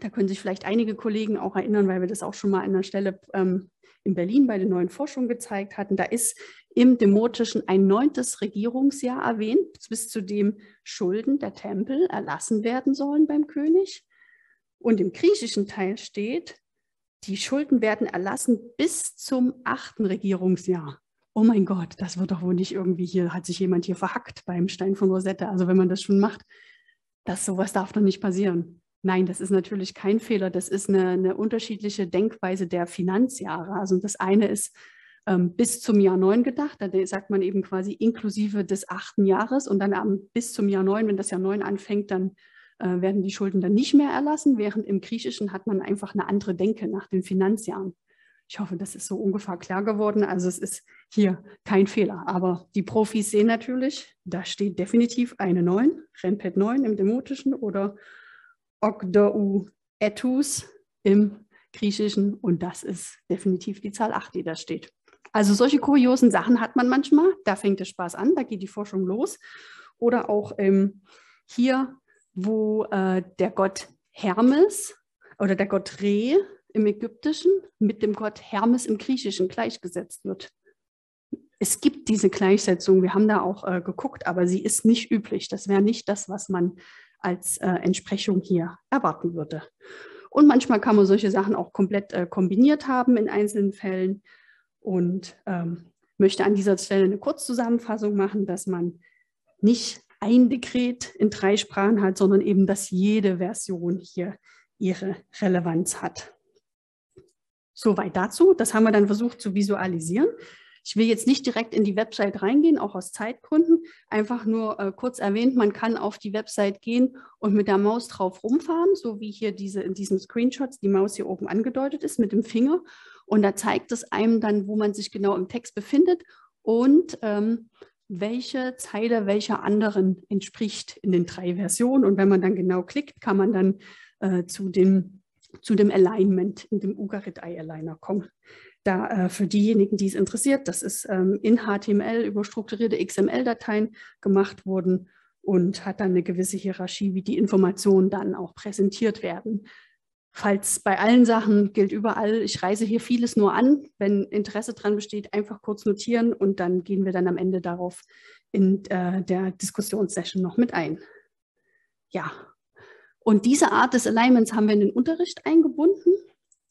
Da können sich vielleicht einige Kollegen auch erinnern, weil wir das auch schon mal an der Stelle ähm, in Berlin bei den neuen Forschungen gezeigt hatten. Da ist im Demotischen ein neuntes Regierungsjahr erwähnt, bis zu dem Schulden der Tempel erlassen werden sollen beim König. Und im griechischen Teil steht, die Schulden werden erlassen bis zum achten Regierungsjahr. Oh mein Gott, das wird doch wohl nicht irgendwie hier, hat sich jemand hier verhackt beim Stein von Rosette. Also wenn man das schon macht, das sowas darf doch nicht passieren. Nein, das ist natürlich kein Fehler. Das ist eine, eine unterschiedliche Denkweise der Finanzjahre. Also das eine ist ähm, bis zum Jahr 9 gedacht. Da sagt man eben quasi inklusive des achten Jahres. Und dann am, bis zum Jahr 9, wenn das Jahr 9 anfängt, dann äh, werden die Schulden dann nicht mehr erlassen. Während im Griechischen hat man einfach eine andere Denke nach den Finanzjahren. Ich hoffe, das ist so ungefähr klar geworden. Also es ist hier kein Fehler. Aber die Profis sehen natürlich, da steht definitiv eine 9, Renpet 9 im Demotischen oder Ogdou Etus im Griechischen und das ist definitiv die Zahl 8, die da steht. Also solche kuriosen Sachen hat man manchmal, da fängt der Spaß an, da geht die Forschung los. Oder auch ähm, hier, wo äh, der Gott Hermes oder der Gott Re im Ägyptischen mit dem Gott Hermes im Griechischen gleichgesetzt wird. Es gibt diese Gleichsetzung, wir haben da auch äh, geguckt, aber sie ist nicht üblich. Das wäre nicht das, was man als äh, Entsprechung hier erwarten würde. Und manchmal kann man solche Sachen auch komplett äh, kombiniert haben in einzelnen Fällen und ähm, möchte an dieser Stelle eine Kurzzusammenfassung machen, dass man nicht ein Dekret in drei Sprachen hat, sondern eben, dass jede Version hier ihre Relevanz hat. Soweit dazu. Das haben wir dann versucht zu visualisieren. Ich will jetzt nicht direkt in die Website reingehen, auch aus Zeitgründen. Einfach nur äh, kurz erwähnt, man kann auf die Website gehen und mit der Maus drauf rumfahren, so wie hier diese, in diesem Screenshot die Maus hier oben angedeutet ist mit dem Finger. Und da zeigt es einem dann, wo man sich genau im Text befindet und ähm, welche Zeile welcher anderen entspricht in den drei Versionen. Und wenn man dann genau klickt, kann man dann äh, zu, dem, zu dem Alignment in dem Ugarit Eye Aligner kommen. Da äh, für diejenigen, die es interessiert, das ist ähm, in HTML über strukturierte XML-Dateien gemacht worden und hat dann eine gewisse Hierarchie, wie die Informationen dann auch präsentiert werden. Falls bei allen Sachen gilt überall, ich reise hier vieles nur an. Wenn Interesse dran besteht, einfach kurz notieren und dann gehen wir dann am Ende darauf in äh, der Diskussionssession noch mit ein. Ja, und diese Art des Alignments haben wir in den Unterricht eingebunden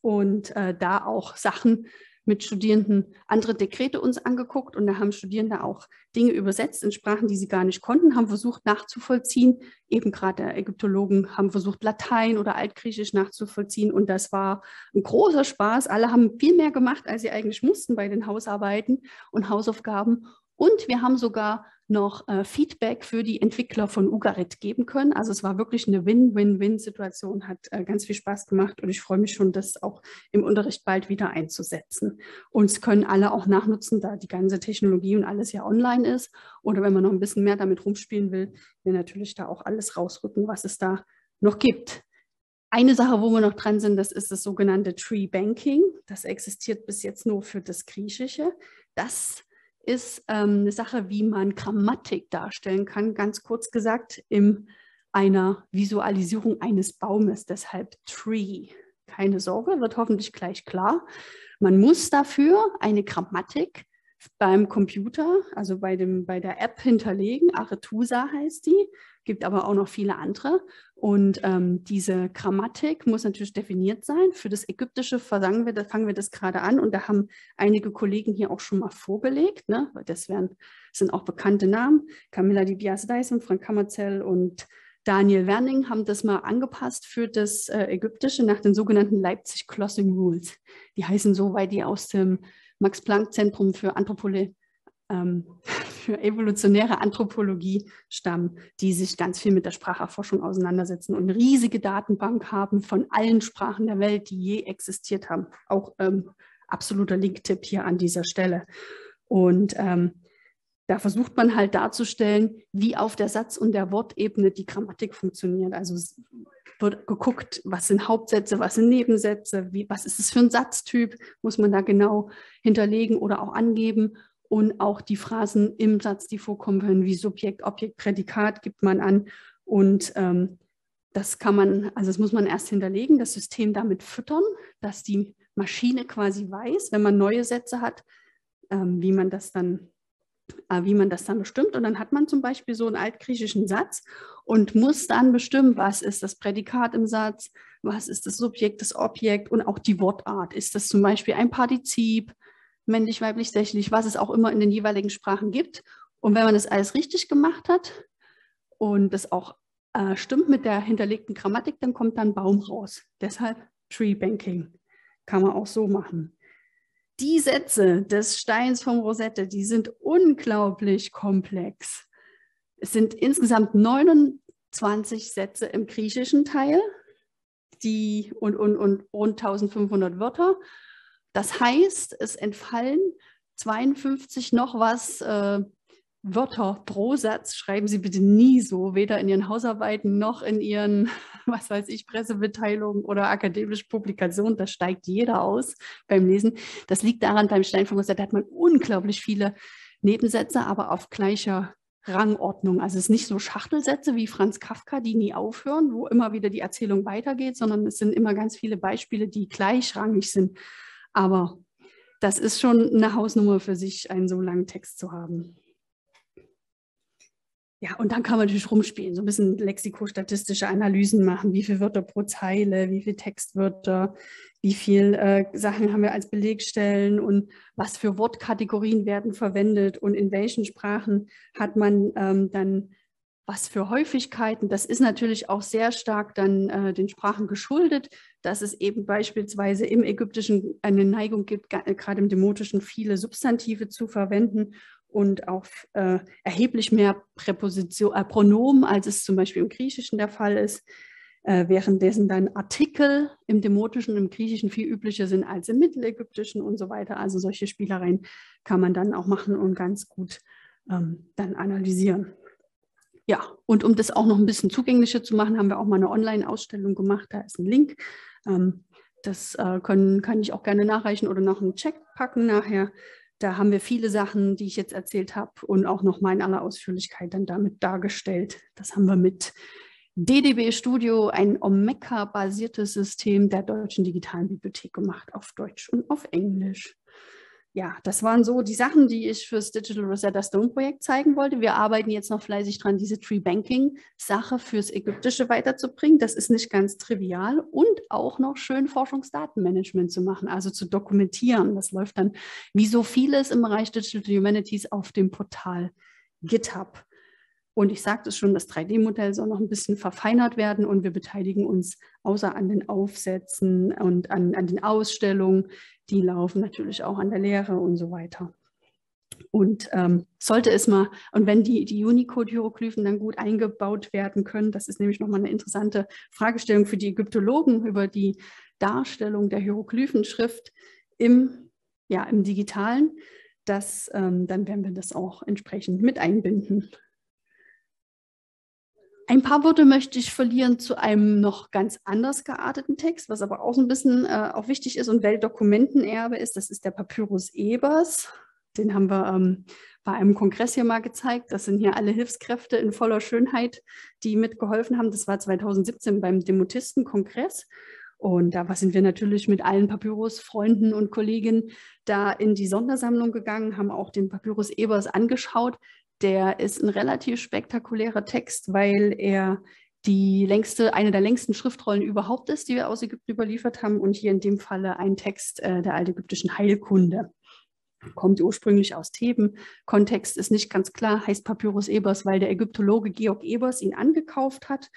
und äh, da auch Sachen mit Studierenden andere Dekrete uns angeguckt und da haben Studierende auch Dinge übersetzt in Sprachen, die sie gar nicht konnten, haben versucht nachzuvollziehen. Eben gerade Ägyptologen haben versucht, Latein oder Altgriechisch nachzuvollziehen und das war ein großer Spaß. Alle haben viel mehr gemacht, als sie eigentlich mussten bei den Hausarbeiten und Hausaufgaben. Und wir haben sogar noch äh, Feedback für die Entwickler von Ugarit geben können. Also es war wirklich eine Win-Win-Win-Situation, hat äh, ganz viel Spaß gemacht und ich freue mich schon, das auch im Unterricht bald wieder einzusetzen. Und es können alle auch nachnutzen, da die ganze Technologie und alles ja online ist. Oder wenn man noch ein bisschen mehr damit rumspielen will, wir natürlich da auch alles rausrücken, was es da noch gibt. Eine Sache, wo wir noch dran sind, das ist das sogenannte Tree Banking. Das existiert bis jetzt nur für das Griechische. Das ist ähm, eine Sache, wie man Grammatik darstellen kann, ganz kurz gesagt, in einer Visualisierung eines Baumes, deshalb Tree. Keine Sorge, wird hoffentlich gleich klar. Man muss dafür eine Grammatik beim Computer, also bei, dem, bei der App hinterlegen. Aretusa heißt die, gibt aber auch noch viele andere. Und ähm, diese Grammatik muss natürlich definiert sein. Für das Ägyptische fangen wir, fangen wir das gerade an und da haben einige Kollegen hier auch schon mal vorgelegt. Ne? Das wären, sind auch bekannte Namen. Camilla Di Bias-Dyson, Frank Kammerzell und Daniel Werning haben das mal angepasst für das äh, Ägyptische nach den sogenannten Leipzig Closing Rules. Die heißen so, weil die aus dem Max-Planck-Zentrum für Anthropologie ähm, für evolutionäre Anthropologie stammen, die sich ganz viel mit der Spracherforschung auseinandersetzen und eine riesige Datenbank haben von allen Sprachen der Welt, die je existiert haben. Auch ähm, absoluter Linktipp hier an dieser Stelle. Und ähm, da versucht man halt darzustellen, wie auf der Satz- und der Wortebene die Grammatik funktioniert. Also wird geguckt, was sind Hauptsätze, was sind Nebensätze, wie, was ist es für ein Satztyp, muss man da genau hinterlegen oder auch angeben und auch die Phrasen im Satz, die vorkommen können, wie Subjekt, Objekt, Prädikat, gibt man an. Und ähm, das kann man, also das muss man erst hinterlegen, das System damit füttern, dass die Maschine quasi weiß, wenn man neue Sätze hat, ähm, wie man das dann äh, wie man das dann bestimmt. Und dann hat man zum Beispiel so einen altgriechischen Satz und muss dann bestimmen, was ist das Prädikat im Satz, was ist das Subjekt, das Objekt und auch die Wortart. Ist das zum Beispiel ein Partizip? Männlich, weiblich, sächlich, was es auch immer in den jeweiligen Sprachen gibt. Und wenn man das alles richtig gemacht hat und das auch äh, stimmt mit der hinterlegten Grammatik, dann kommt dann Baum raus. Deshalb Tree Banking kann man auch so machen. Die Sätze des Steins vom Rosette, die sind unglaublich komplex. Es sind insgesamt 29 Sätze im griechischen Teil die, und, und, und rund 1500 Wörter. Das heißt, es entfallen 52 noch was äh, Wörter pro Satz. Schreiben Sie bitte nie so, weder in Ihren Hausarbeiten noch in Ihren, <laughs> was weiß ich, Pressemitteilungen oder akademische Publikationen. Da steigt jeder aus beim Lesen. Das liegt daran, beim Steinfurmmuster, da hat man unglaublich viele Nebensätze, aber auf gleicher Rangordnung. Also es ist nicht so Schachtelsätze wie Franz Kafka, die nie aufhören, wo immer wieder die Erzählung weitergeht, sondern es sind immer ganz viele Beispiele, die gleichrangig sind. Aber das ist schon eine Hausnummer für sich, einen so langen Text zu haben. Ja, und dann kann man natürlich rumspielen, so ein bisschen lexikostatistische Analysen machen, wie viele Wörter pro Zeile, wie viele Textwörter, wie viele äh, Sachen haben wir als Belegstellen und was für Wortkategorien werden verwendet und in welchen Sprachen hat man ähm, dann was für Häufigkeiten. Das ist natürlich auch sehr stark dann äh, den Sprachen geschuldet. Dass es eben beispielsweise im Ägyptischen eine Neigung gibt, gerade im Demotischen viele Substantive zu verwenden und auch äh, erheblich mehr Präposition, äh, Pronomen, als es zum Beispiel im Griechischen der Fall ist, äh, währenddessen dann Artikel im Demotischen und im Griechischen viel üblicher sind als im Mittelägyptischen und so weiter. Also solche Spielereien kann man dann auch machen und ganz gut ähm, dann analysieren. Ja, und um das auch noch ein bisschen zugänglicher zu machen, haben wir auch mal eine Online-Ausstellung gemacht. Da ist ein Link. Ähm, das äh, können, kann ich auch gerne nachreichen oder noch einen Check packen nachher. Da haben wir viele Sachen, die ich jetzt erzählt habe und auch noch mal in aller Ausführlichkeit dann damit dargestellt. Das haben wir mit DDB Studio, ein Omeka-basiertes System der Deutschen Digitalen Bibliothek gemacht, auf Deutsch und auf Englisch ja, das waren so die Sachen, die ich fürs Digital Rosetta Stone Projekt zeigen wollte. Wir arbeiten jetzt noch fleißig dran, diese Tree Banking Sache fürs Ägyptische weiterzubringen. Das ist nicht ganz trivial und auch noch schön Forschungsdatenmanagement zu machen, also zu dokumentieren. Das läuft dann wie so vieles im Bereich Digital Humanities auf dem Portal GitHub. Und ich sagte es schon, das 3D-Modell soll noch ein bisschen verfeinert werden und wir beteiligen uns außer an den Aufsätzen und an, an den Ausstellungen, die laufen natürlich auch an der Lehre und so weiter. Und ähm, sollte es mal, und wenn die, die Unicode-Hieroglyphen dann gut eingebaut werden können, das ist nämlich nochmal eine interessante Fragestellung für die Ägyptologen über die Darstellung der Hieroglyphenschrift im, ja, im Digitalen, das, ähm, dann werden wir das auch entsprechend mit einbinden. Ein paar Worte möchte ich verlieren zu einem noch ganz anders gearteten Text, was aber auch ein bisschen äh, auch wichtig ist und Weltdokumentenerbe ist. Das ist der Papyrus Ebers. Den haben wir ähm, bei einem Kongress hier mal gezeigt. Das sind hier alle Hilfskräfte in voller Schönheit, die mitgeholfen haben. Das war 2017 beim Demotisten-Kongress. Und da sind wir natürlich mit allen Papyrus-Freunden und Kollegen da in die Sondersammlung gegangen, haben auch den Papyrus Ebers angeschaut. Der ist ein relativ spektakulärer Text, weil er die längste, eine der längsten Schriftrollen überhaupt ist, die wir aus Ägypten überliefert haben. Und hier in dem Falle ein Text äh, der altägyptischen Heilkunde. Kommt ursprünglich aus Theben. Kontext ist nicht ganz klar, heißt Papyrus Ebers, weil der Ägyptologe Georg Ebers ihn angekauft hat.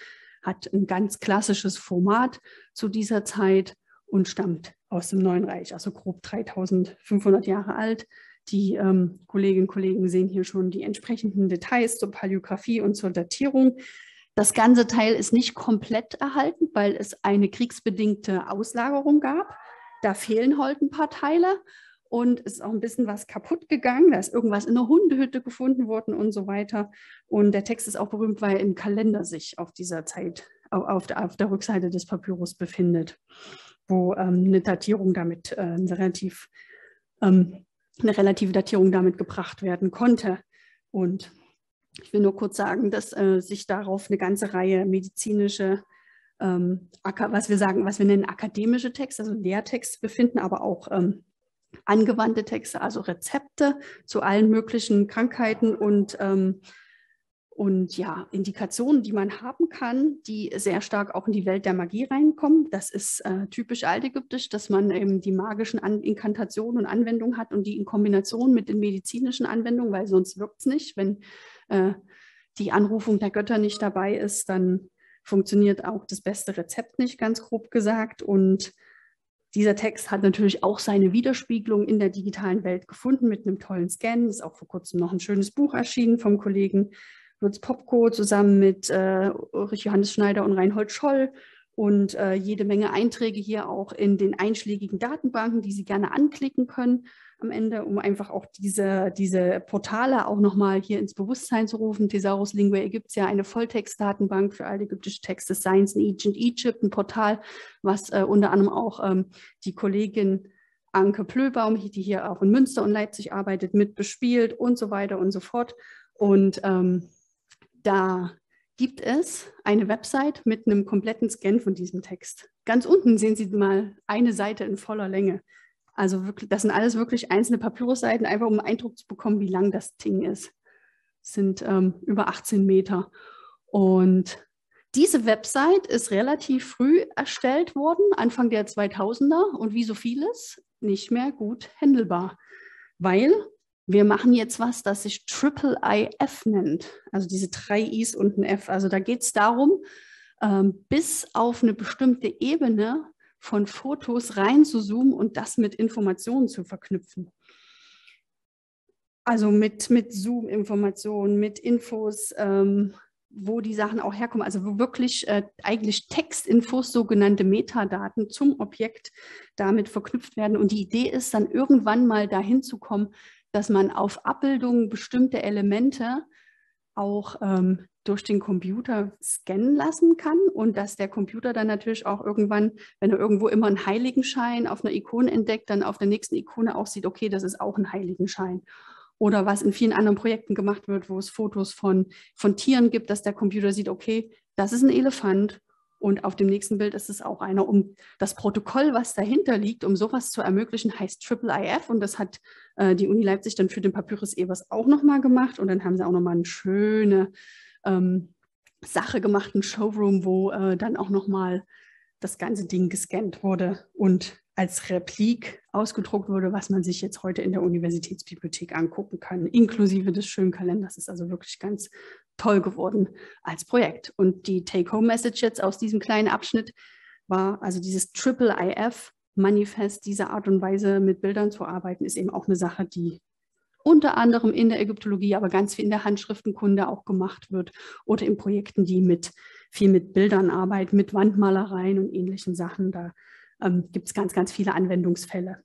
Hat ein ganz klassisches Format zu dieser Zeit und stammt aus dem Neuen Reich, also grob 3500 Jahre alt. Die ähm, Kolleginnen und Kollegen sehen hier schon die entsprechenden Details zur Paläographie und zur Datierung. Das ganze Teil ist nicht komplett erhalten, weil es eine kriegsbedingte Auslagerung gab. Da fehlen heute ein paar Teile und es ist auch ein bisschen was kaputt gegangen. Da ist irgendwas in der Hundehütte gefunden worden und so weiter. Und der Text ist auch berühmt, weil ein Kalender sich auf dieser Zeit auf der, auf der Rückseite des Papyrus befindet, wo ähm, eine Datierung damit äh, relativ ähm, eine relative Datierung damit gebracht werden konnte. Und ich will nur kurz sagen, dass äh, sich darauf eine ganze Reihe medizinische, ähm, was wir sagen, was wir nennen akademische Texte, also Lehrtexte befinden, aber auch ähm, angewandte Texte, also Rezepte zu allen möglichen Krankheiten und ähm, und ja, Indikationen, die man haben kann, die sehr stark auch in die Welt der Magie reinkommen. Das ist äh, typisch altägyptisch, dass man eben die magischen An Inkantationen und Anwendungen hat und die in Kombination mit den medizinischen Anwendungen, weil sonst wirkt es nicht. Wenn äh, die Anrufung der Götter nicht dabei ist, dann funktioniert auch das beste Rezept nicht, ganz grob gesagt. Und dieser Text hat natürlich auch seine Widerspiegelung in der digitalen Welt gefunden mit einem tollen Scan. Ist auch vor kurzem noch ein schönes Buch erschienen vom Kollegen Lutz Popko zusammen mit äh, Ulrich Johannes Schneider und Reinhold Scholl und äh, jede Menge Einträge hier auch in den einschlägigen Datenbanken, die Sie gerne anklicken können am Ende, um einfach auch diese, diese Portale auch nochmal hier ins Bewusstsein zu rufen. Thesaurus Linguae ja eine Volltextdatenbank für alle ägyptische Texte, Science in Ancient Egypt, ein Portal, was äh, unter anderem auch ähm, die Kollegin Anke Plöbaum, die hier auch in Münster und Leipzig arbeitet, mit bespielt und so weiter und so fort. Und ähm, da gibt es eine Website mit einem kompletten Scan von diesem Text. Ganz unten sehen Sie mal eine Seite in voller Länge. Also wirklich, das sind alles wirklich einzelne Papyrusseiten, einfach um einen Eindruck zu bekommen, wie lang das Ding ist. Das sind ähm, über 18 Meter. Und diese Website ist relativ früh erstellt worden, Anfang der 2000er und wie so vieles nicht mehr gut handelbar, weil wir machen jetzt was, das sich Triple IF nennt, also diese drei Is und ein F. Also da geht es darum, ähm, bis auf eine bestimmte Ebene von Fotos reinzuzoomen und das mit Informationen zu verknüpfen. Also mit, mit Zoom-Informationen, mit Infos, ähm, wo die Sachen auch herkommen, also wo wirklich äh, eigentlich Textinfos, sogenannte Metadaten zum Objekt damit verknüpft werden. Und die Idee ist dann irgendwann mal dahin zu kommen, dass man auf Abbildungen bestimmte Elemente auch ähm, durch den Computer scannen lassen kann und dass der Computer dann natürlich auch irgendwann, wenn er irgendwo immer einen Heiligenschein auf einer Ikone entdeckt, dann auf der nächsten Ikone auch sieht, okay, das ist auch ein Heiligenschein. Oder was in vielen anderen Projekten gemacht wird, wo es Fotos von, von Tieren gibt, dass der Computer sieht, okay, das ist ein Elefant und auf dem nächsten Bild ist es auch einer. Um das Protokoll, was dahinter liegt, um sowas zu ermöglichen, heißt Triple IF und das hat äh, die Uni Leipzig dann für den Papyrus Ebers auch nochmal gemacht und dann haben sie auch nochmal eine schöne ähm, Sache gemacht, ein Showroom, wo äh, dann auch nochmal das ganze Ding gescannt wurde und als Replik ausgedruckt wurde, was man sich jetzt heute in der Universitätsbibliothek angucken kann, inklusive des schönen Kalenders. Ist also wirklich ganz toll geworden als Projekt. Und die Take-Home-Message jetzt aus diesem kleinen Abschnitt war, also dieses Triple IF Manifest, diese Art und Weise mit Bildern zu arbeiten, ist eben auch eine Sache, die unter anderem in der Ägyptologie, aber ganz viel in der Handschriftenkunde auch gemacht wird oder in Projekten, die mit viel mit Bildern arbeiten, mit Wandmalereien und ähnlichen Sachen. Da ähm, gibt es ganz, ganz viele Anwendungsfälle.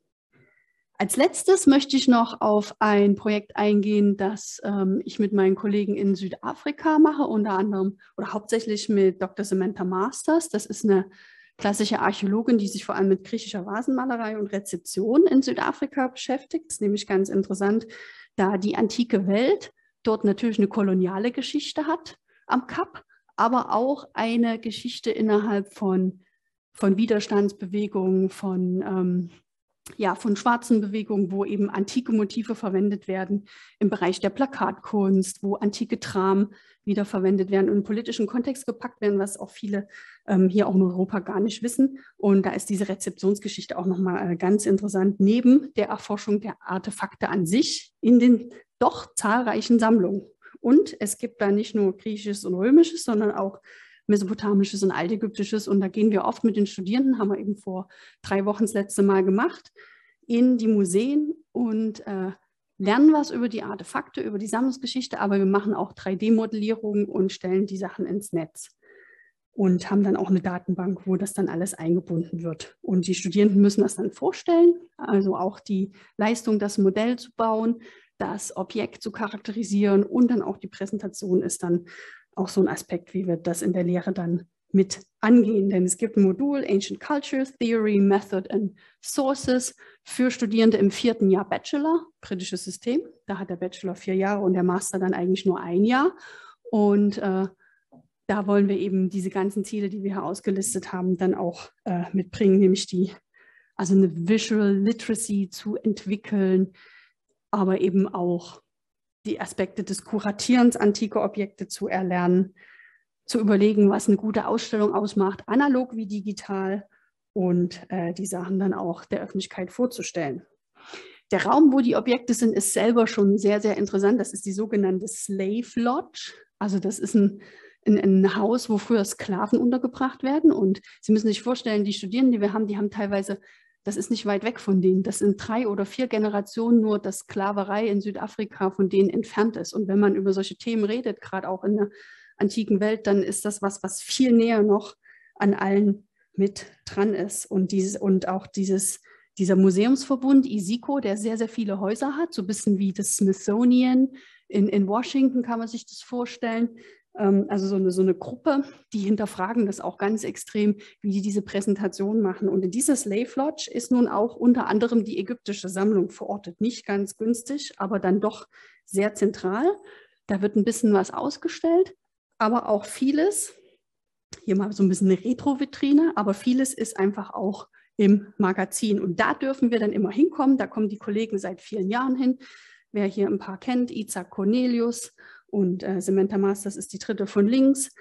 Als letztes möchte ich noch auf ein Projekt eingehen, das ähm, ich mit meinen Kollegen in Südafrika mache, unter anderem oder hauptsächlich mit Dr. Samantha Masters. Das ist eine klassische Archäologin, die sich vor allem mit griechischer Vasenmalerei und Rezeption in Südafrika beschäftigt. Das ist nämlich ganz interessant, da die antike Welt dort natürlich eine koloniale Geschichte hat am Kap, aber auch eine Geschichte innerhalb von von Widerstandsbewegungen, von, ähm, ja, von schwarzen Bewegungen, wo eben antike Motive verwendet werden im Bereich der Plakatkunst, wo antike Dramen wiederverwendet werden und im politischen Kontext gepackt werden, was auch viele ähm, hier auch in Europa gar nicht wissen. Und da ist diese Rezeptionsgeschichte auch nochmal äh, ganz interessant, neben der Erforschung der Artefakte an sich in den doch zahlreichen Sammlungen. Und es gibt da nicht nur griechisches und römisches, sondern auch mesopotamisches und altägyptisches. Und da gehen wir oft mit den Studierenden, haben wir eben vor drei Wochen das letzte Mal gemacht, in die Museen und äh, lernen was über die Artefakte, über die Sammlungsgeschichte, aber wir machen auch 3D-Modellierungen und stellen die Sachen ins Netz und haben dann auch eine Datenbank, wo das dann alles eingebunden wird. Und die Studierenden müssen das dann vorstellen, also auch die Leistung, das Modell zu bauen, das Objekt zu charakterisieren und dann auch die Präsentation ist dann auch so ein Aspekt, wie wir das in der Lehre dann mit angehen. Denn es gibt ein Modul Ancient Culture, Theory, Method and Sources für Studierende im vierten Jahr Bachelor, britisches System. Da hat der Bachelor vier Jahre und der Master dann eigentlich nur ein Jahr. Und äh, da wollen wir eben diese ganzen Ziele, die wir hier ausgelistet haben, dann auch äh, mitbringen, nämlich die, also eine Visual Literacy zu entwickeln, aber eben auch die Aspekte des Kuratierens antiker Objekte zu erlernen, zu überlegen, was eine gute Ausstellung ausmacht, analog wie digital und äh, die Sachen dann auch der Öffentlichkeit vorzustellen. Der Raum, wo die Objekte sind, ist selber schon sehr, sehr interessant. Das ist die sogenannte Slave Lodge. Also das ist ein, ein, ein Haus, wo früher Sklaven untergebracht werden. Und Sie müssen sich vorstellen, die Studierenden, die wir haben, die haben teilweise das ist nicht weit weg von denen. Das sind drei oder vier Generationen nur, dass Sklaverei in Südafrika von denen entfernt ist. Und wenn man über solche Themen redet, gerade auch in der antiken Welt, dann ist das was, was viel näher noch an allen mit dran ist. Und, dieses, und auch dieses, dieser Museumsverbund ISICO, der sehr, sehr viele Häuser hat, so ein bisschen wie das Smithsonian in, in Washington kann man sich das vorstellen. Ähm, also so eine, so eine Gruppe, die hinterfragen das auch ganz extrem, wie die diese Präsentation machen. Und in dieser Slave Lodge ist nun auch unter anderem die ägyptische Sammlung verortet. Nicht ganz günstig, aber dann doch sehr zentral. Da wird ein bisschen was ausgestellt, aber auch vieles, hier mal so ein bisschen eine Retro-Vitrine, aber vieles ist einfach auch im Magazin. Und da dürfen wir dann immer hinkommen. Da kommen die Kollegen seit vielen Jahren hin. Wer hier ein paar kennt, Isaac Cornelius und äh, Samantha Masters ist die dritte von links.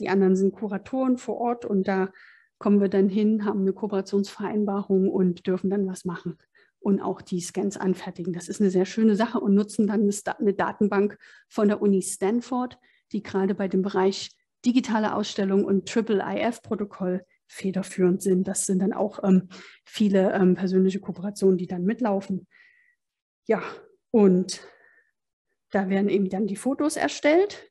Die anderen sind Kuratoren vor Ort und da kommen wir dann hin, haben eine Kooperationsvereinbarung und dürfen dann was machen und auch die Scans anfertigen. Das ist eine sehr schöne Sache und nutzen dann eine Datenbank von der Uni Stanford, die gerade bei dem Bereich digitale Ausstellung und Triple IF-Protokoll federführend sind. Das sind dann auch ähm, viele ähm, persönliche Kooperationen, die dann mitlaufen. Ja, und da werden eben dann die Fotos erstellt,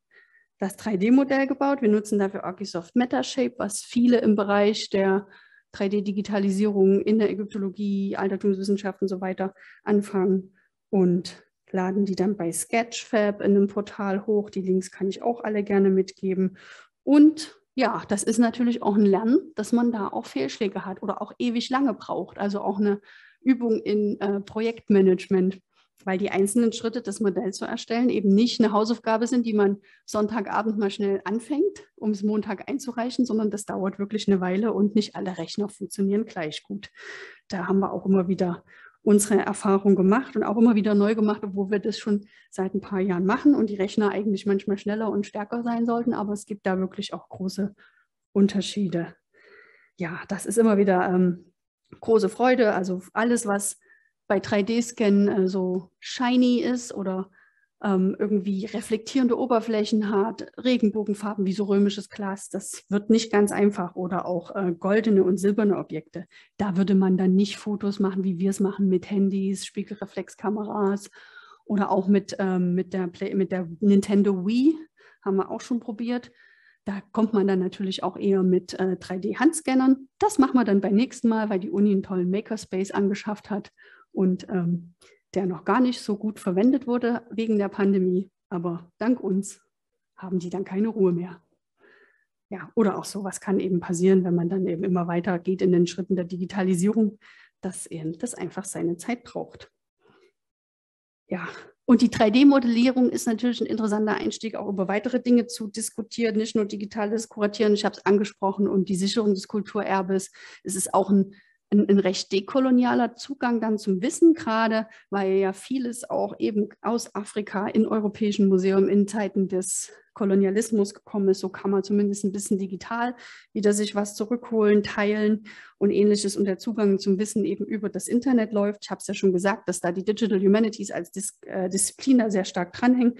das 3D-Modell gebaut. Wir nutzen dafür Archisoft Metashape, was viele im Bereich der 3D-Digitalisierung in der Ägyptologie, Altertumswissenschaften und so weiter anfangen und laden die dann bei Sketchfab in einem Portal hoch. Die Links kann ich auch alle gerne mitgeben. Und ja, das ist natürlich auch ein Lernen, dass man da auch Fehlschläge hat oder auch ewig lange braucht. Also auch eine Übung in äh, Projektmanagement, weil die einzelnen Schritte, das Modell zu erstellen, eben nicht eine Hausaufgabe sind, die man Sonntagabend mal schnell anfängt, um es Montag einzureichen, sondern das dauert wirklich eine Weile und nicht alle Rechner funktionieren gleich gut. Da haben wir auch immer wieder unsere Erfahrung gemacht und auch immer wieder neu gemacht, obwohl wir das schon seit ein paar Jahren machen und die Rechner eigentlich manchmal schneller und stärker sein sollten, aber es gibt da wirklich auch große Unterschiede. Ja, das ist immer wieder ähm, große Freude. Also alles, was bei 3D-Scan äh, so shiny ist oder ähm, irgendwie reflektierende Oberflächen hat, Regenbogenfarben wie so römisches Glas, das wird nicht ganz einfach. Oder auch äh, goldene und silberne Objekte. Da würde man dann nicht Fotos machen, wie wir es machen, mit Handys, Spiegelreflexkameras oder auch mit, ähm, mit, der Play mit der Nintendo Wii, haben wir auch schon probiert. Da kommt man dann natürlich auch eher mit äh, 3D-Handscannern. Das machen wir dann beim nächsten Mal, weil die Uni einen tollen Makerspace angeschafft hat. Und ähm, der noch gar nicht so gut verwendet wurde wegen der Pandemie. Aber dank uns haben die dann keine Ruhe mehr. Ja, oder auch sowas kann eben passieren, wenn man dann eben immer weiter geht in den Schritten der Digitalisierung, dass eben das einfach seine Zeit braucht. Ja, und die 3D-Modellierung ist natürlich ein interessanter Einstieg, auch über weitere Dinge zu diskutieren, nicht nur digitales Kuratieren, ich habe es angesprochen, und die Sicherung des Kulturerbes. Es ist auch ein ein, ein, recht dekolonialer Zugang dann zum Wissen, gerade weil ja vieles auch eben aus Afrika in europäischen Museen in Zeiten des Kolonialismus gekommen ist. So kann man zumindest ein bisschen digital wieder sich was zurückholen, teilen und ähnliches. Und der Zugang zum Wissen eben über das Internet läuft. Ich habe es ja schon gesagt, dass da die Digital Humanities als Dis äh, Disziplin da sehr stark dranhängen.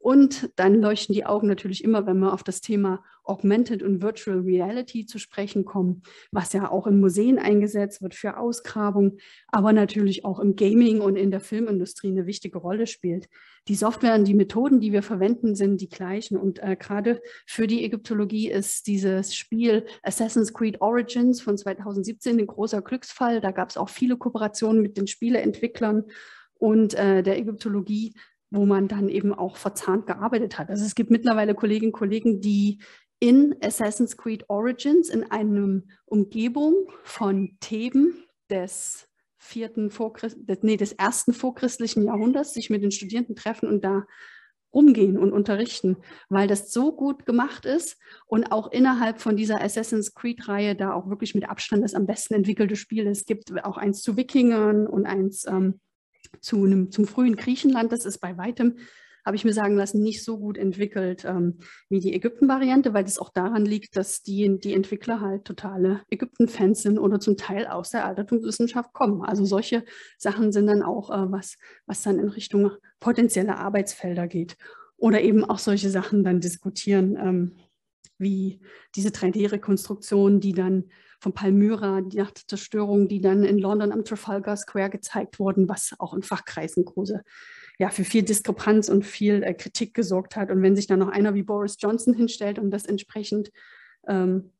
Und dann leuchten die Augen natürlich immer, wenn wir auf das Thema Augmented und Virtual Reality zu sprechen kommen, was ja auch in Museen eingesetzt wird für Ausgrabung, aber natürlich auch im Gaming und in der Filmindustrie eine wichtige Rolle spielt. Die Software und die Methoden, die wir verwenden, sind die gleichen. Und äh, gerade für die Ägyptologie ist dieses Spiel Assassin's Creed Origins von 2017 ein großer Glücksfall. Da gab es auch viele Kooperationen mit den Spieleentwicklern und äh, der Ägyptologie wo man dann eben auch verzahnt gearbeitet hat. Also es gibt mittlerweile Kolleginnen und Kollegen, die in Assassin's Creed Origins in einer Umgebung von Theben des vierten Vorchrist nee, des ersten vorchristlichen Jahrhunderts sich mit den Studierenden treffen und da rumgehen und unterrichten, weil das so gut gemacht ist und auch innerhalb von dieser Assassin's Creed-Reihe da auch wirklich mit Abstand das am besten entwickelte Spiel ist. Es gibt auch eins zu Wikingern und eins ähm, zu einem, zum frühen Griechenland. Das ist bei weitem, habe ich mir sagen lassen, nicht so gut entwickelt ähm, wie die Ägypten-Variante, weil das auch daran liegt, dass die, die Entwickler halt totale Ägypten-Fans sind oder zum Teil aus der Altertumswissenschaft kommen. Also solche Sachen sind dann auch äh, was, was dann in Richtung potenzielle Arbeitsfelder geht. Oder eben auch solche Sachen dann diskutieren, ähm, wie diese 3D-Rekonstruktion, die dann von Palmyra, die nach der Zerstörung, die dann in London am Trafalgar Square gezeigt wurden, was auch in Fachkreisen große, ja, für viel Diskrepanz und viel äh, Kritik gesorgt hat. Und wenn sich dann noch einer wie Boris Johnson hinstellt und das entsprechend ähm,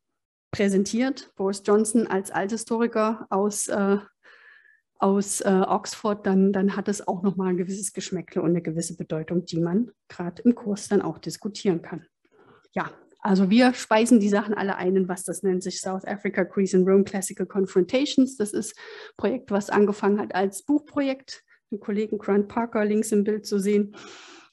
präsentiert, Boris Johnson als Althistoriker aus, äh, aus äh, Oxford, dann, dann hat es auch nochmal ein gewisses Geschmäckle und eine gewisse Bedeutung, die man gerade im Kurs dann auch diskutieren kann. Ja, also wir speisen die Sachen alle ein in was das nennt sich South Africa, Greece and Rome Classical Confrontations. Das ist ein Projekt, was angefangen hat als Buchprojekt, den Kollegen Grant Parker links im Bild zu sehen.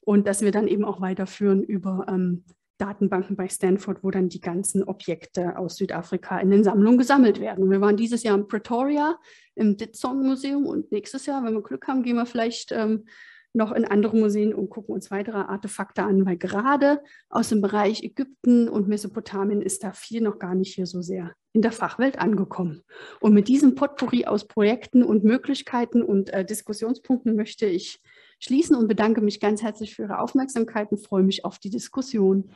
Und dass wir dann eben auch weiterführen über ähm, Datenbanken bei Stanford, wo dann die ganzen Objekte aus Südafrika in den Sammlungen gesammelt werden. Wir waren dieses Jahr in Pretoria im Ditsong Museum und nächstes Jahr, wenn wir Glück haben, gehen wir vielleicht ähm, noch in andere Museen und gucken uns weitere Artefakte an, weil gerade aus dem Bereich Ägypten und Mesopotamien ist da viel noch gar nicht hier so sehr in der Fachwelt angekommen. Und mit diesem Potpourri aus Projekten und Möglichkeiten und äh, Diskussionspunkten möchte ich schließen und bedanke mich ganz herzlich für Ihre Aufmerksamkeit und freue mich auf die Diskussion.